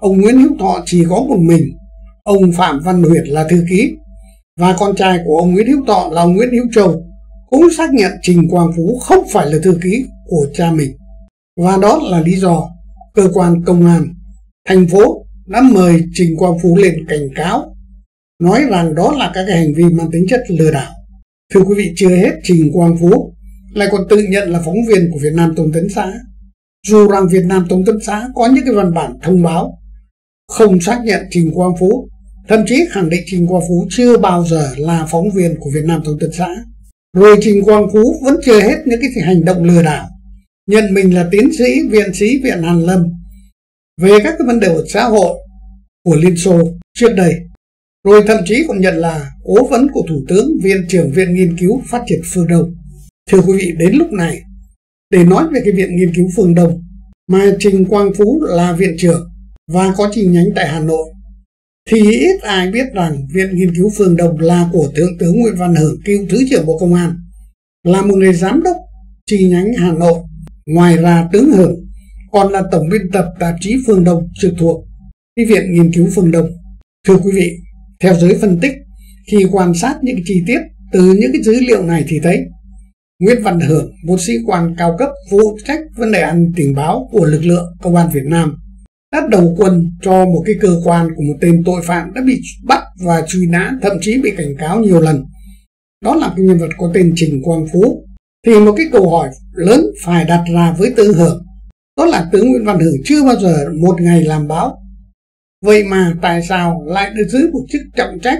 ông Nguyễn Hữu Thọ chỉ có một mình, ông Phạm Văn Huyệt là thư ký và con trai của ông Nguyễn Hữu Thọ là ông Nguyễn Hữu Châu cũng xác nhận Trình Quang Phú không phải là thư ký của cha mình. Và đó là lý do cơ quan công an thành phố đã mời Trình Quang Phú lên cảnh cáo, nói rằng đó là các cái hành vi mang tính chất lừa đảo. Thưa quý vị, chưa hết Trình Quang Phú lại còn tự nhận là phóng viên của Việt Nam Thông tấn xã. Dù rằng Việt Nam Thông tấn xã có những cái văn bản thông báo không xác nhận Trình Quang Phú, thậm chí khẳng định Trình Quang Phú chưa bao giờ là phóng viên của Việt Nam Thông tấn xã. Rồi Trình Quang Phú vẫn chưa hết những cái hành động lừa đảo, nhận mình là tiến sĩ, viện sĩ, viện Hàn Lâm về các cái vấn đề của xã hội của Liên Xô trước đây. Rồi thậm chí còn nhận là cố vấn của Thủ tướng Viện trưởng Viện Nghiên cứu Phát triển Phương Đông. Thưa quý vị, đến lúc này, để nói về cái Viện Nghiên cứu Phương Đông, mà Trình Quang Phú là viện trưởng và có chi nhánh tại Hà Nội, thì ít ai biết rằng Viện Nghiên cứu Phương Đông là của Thượng tướng Nguyễn Văn Hưởng, cựu Thứ trưởng Bộ Công an, là một người giám đốc chi nhánh Hà Nội. Ngoài ra tướng Hưởng còn là tổng biên tập tạp chí Phương Đông trực thuộc cái Viện Nghiên cứu Phương Đông. Thưa quý vị, theo giới phân tích, khi quan sát những chi tiết từ những cái dữ liệu này thì thấy Nguyễn Văn Hưởng, một sĩ quan cao cấp phụ trách vấn đề an tình báo của lực lượng công an Việt Nam, đã đầu quân cho một cái cơ quan của một tên tội phạm đã bị bắt và truy nã, thậm chí bị cảnh cáo nhiều lần. Đó là cái nhân vật có tên Trình Quang Phú. Thì một cái câu hỏi lớn phải đặt ra với tư Hưởng đó là tướng Nguyễn Văn Hưởng chưa bao giờ một ngày làm báo. Vậy mà tại sao lại được giữ một chức trọng trách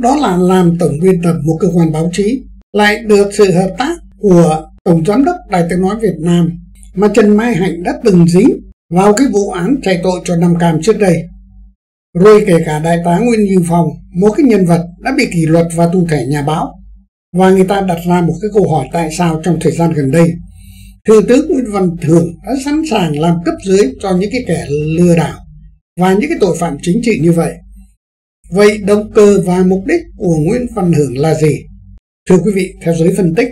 đó là làm tổng biên tập một cơ quan báo chí lại được sự hợp tác của Tổng Giám đốc Đài Tiếng Nói Việt Nam mà Trần Mai Hạnh đã từng dính vào cái vụ án chạy tội cho Nam Cam trước đây. Rồi kể cả Đại tá Nguyên Như Phong, một cái nhân vật đã bị kỷ luật và tu thể nhà báo. Và người ta đặt ra một cái câu hỏi tại sao trong thời gian gần đây Thượng tướng Nguyễn Văn Thường đã sẵn sàng làm cấp dưới cho những cái kẻ lừa đảo và những cái tội phạm chính trị như vậy. Vậy động cơ và mục đích của Nguyễn Văn Hưởng là gì? Thưa quý vị, theo giới phân tích,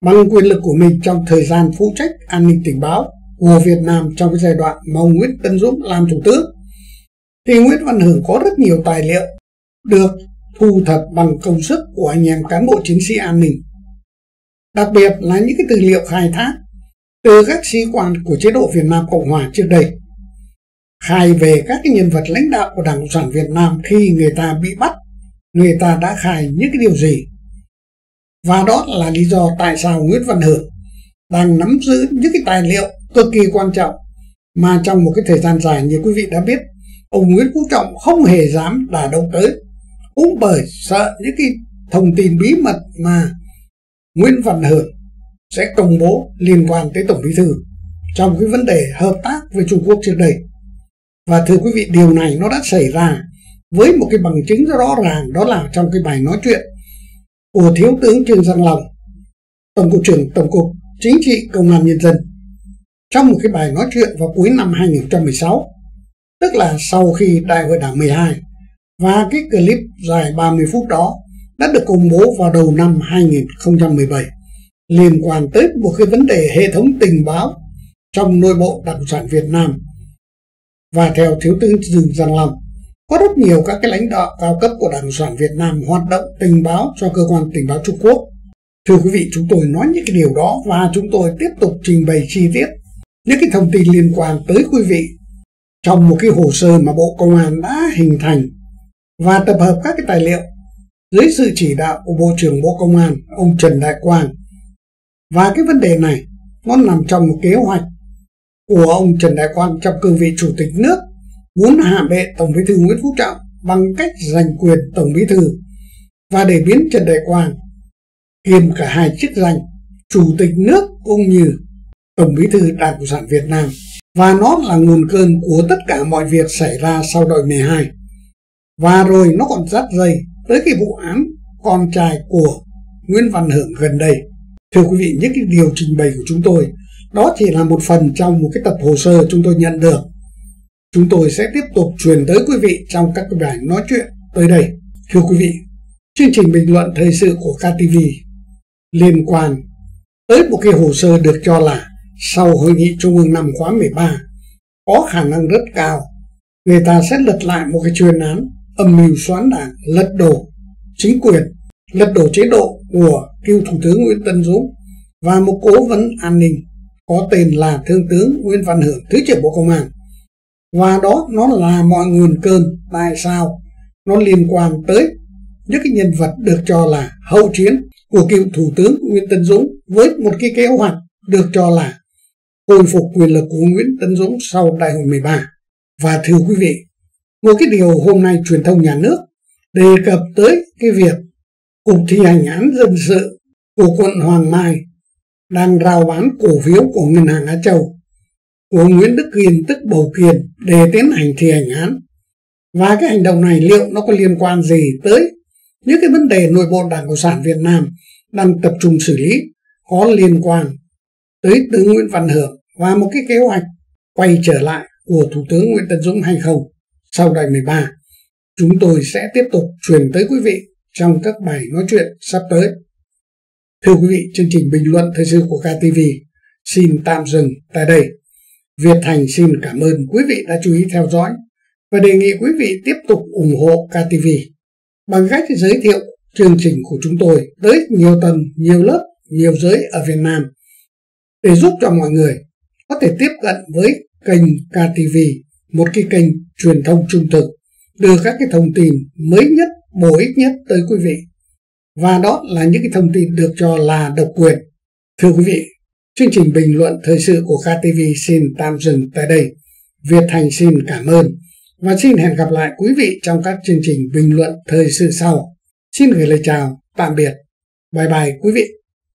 bằng quyền lực của mình trong thời gian phụ trách an ninh tình báo của Việt Nam trong cái giai đoạn mà ông Nguyễn Tân Dũng làm thủ tướng, thì Nguyễn Văn Hưởng có rất nhiều tài liệu được thu thập bằng công sức của anh em cán bộ chiến sĩ an ninh. Đặc biệt là những cái tư liệu khai thác từ các sĩ quan của chế độ Việt Nam Cộng Hòa trước đây khai về các cái nhân vật lãnh đạo của Đảng Cộng sản Việt Nam khi người ta bị bắt, người ta đã khai những cái điều gì. Và đó là lý do tại sao Nguyễn Văn Hưởng đang nắm giữ những cái tài liệu cực kỳ quan trọng mà trong một cái thời gian dài như quý vị đã biết ông Nguyễn Phú Trọng không hề dám đả động tới cũng bởi sợ những cái thông tin bí mật mà Nguyễn Văn Hưởng sẽ công bố liên quan tới Tổng Bí Thư trong cái vấn đề hợp tác với Trung Quốc trước đây. Và thưa quý vị, điều này nó đã xảy ra với một cái bằng chứng rõ ràng đó là trong cái bài nói chuyện của Thiếu tướng Trương Giang Long, Tổng cục trưởng Tổng cục Chính trị Công an Nhân dân trong một cái bài nói chuyện vào cuối năm 2016, tức là sau khi Đại hội Đảng 12 và cái clip dài 30 phút đó đã được công bố vào đầu năm 2017 liên quan tới một cái vấn đề hệ thống tình báo trong nội bộ Đảng Cộng sản Việt Nam. Và theo Thiếu tướng Dương Giang Long, có rất nhiều các cái lãnh đạo cao cấp của Đảng Cộng sản Việt Nam hoạt động tình báo cho cơ quan tình báo Trung Quốc. Thưa quý vị, chúng tôi nói những cái điều đó và chúng tôi tiếp tục trình bày chi tiết những cái thông tin liên quan tới quý vị trong một cái hồ sơ mà Bộ Công an đã hình thành và tập hợp các cái tài liệu dưới sự chỉ đạo của Bộ trưởng Bộ Công an ông Trần Đại Quang. Và cái vấn đề này, nó nằm trong một kế hoạch của ông Trần Đại Quang trong cương vị Chủ tịch nước, muốn hạ bệ Tổng Bí thư Nguyễn Phú Trọng bằng cách giành quyền Tổng Bí thư và để biến Trần Đại Quang kiêm cả hai chức danh Chủ tịch nước cũng như Tổng Bí thư Đảng Cộng sản Việt Nam và nó là nguồn cơn của tất cả mọi việc xảy ra sau đội 12. Và rồi nó còn dắt dây tới cái vụ án con trai của Nguyễn Văn Hưởng gần đây. Thưa quý vị, những cái điều trình bày của chúng tôi đó chỉ là một phần trong một cái tập hồ sơ chúng tôi nhận được. Chúng tôi sẽ tiếp tục truyền tới quý vị trong các cái bài nói chuyện tới đây. Thưa quý vị, chương trình bình luận thời sự của KTV liên quan tới một cái hồ sơ được cho là sau hội nghị trung ương năm khóa 13 có khả năng rất cao người ta sẽ lật lại một cái chuyên án âm mưu xoán đảng lật đổ chính quyền lật đổ chế độ của cựu thủ tướng Nguyễn Tân Dũng và một cố vấn an ninh có tên là Thương tướng Nguyễn Văn Hưởng, Thứ trưởng Bộ Công an. Và đó nó là mọi nguồn cơn tại sao nó liên quan tới những cái nhân vật được cho là hậu chiến của cựu thủ tướng Nguyễn Tân Dũng với một cái kế hoạch được cho là hồi phục quyền lực của Nguyễn Tân Dũng sau đại hội 13. Và thưa quý vị, một cái điều hôm nay truyền thông nhà nước đề cập tới cái việc Cục thi hành án dân sự của quận Hoàng Mai đang rao bán cổ phiếu của Ngân hàng Á Châu của Nguyễn Đức Hiền tức Bầu Kiền để tiến hành thi hành án. Và cái hành động này liệu nó có liên quan gì tới những cái vấn đề nội bộ Đảng Cộng sản Việt Nam đang tập trung xử lý, có liên quan tới tướng Nguyễn Văn Hưởng và một cái kế hoạch quay trở lại của Thủ tướng Nguyễn Tân Dũng hay không sau đại 13. Chúng tôi sẽ tiếp tục truyền tới quý vị trong các bài nói chuyện sắp tới. Thưa quý vị, chương trình bình luận thời sự của KTV xin tạm dừng tại đây. Việt Thành xin cảm ơn quý vị đã chú ý theo dõi và đề nghị quý vị tiếp tục ủng hộ KTV bằng cách giới thiệu chương trình của chúng tôi tới nhiều tầng, nhiều lớp, nhiều giới ở Việt Nam để giúp cho mọi người có thể tiếp cận với kênh KTV, một cái kênh truyền thông trung thực, đưa các cái thông tin mới nhất, bổ ích nhất tới quý vị. Và đó là những cái thông tin được cho là độc quyền. Thưa quý vị, chương trình bình luận thời sự của KTV xin tạm dừng tại đây. Việt Thành xin cảm ơn và xin hẹn gặp lại quý vị trong các chương trình bình luận thời sự sau. Xin gửi lời chào, tạm biệt. Bye bye quý vị.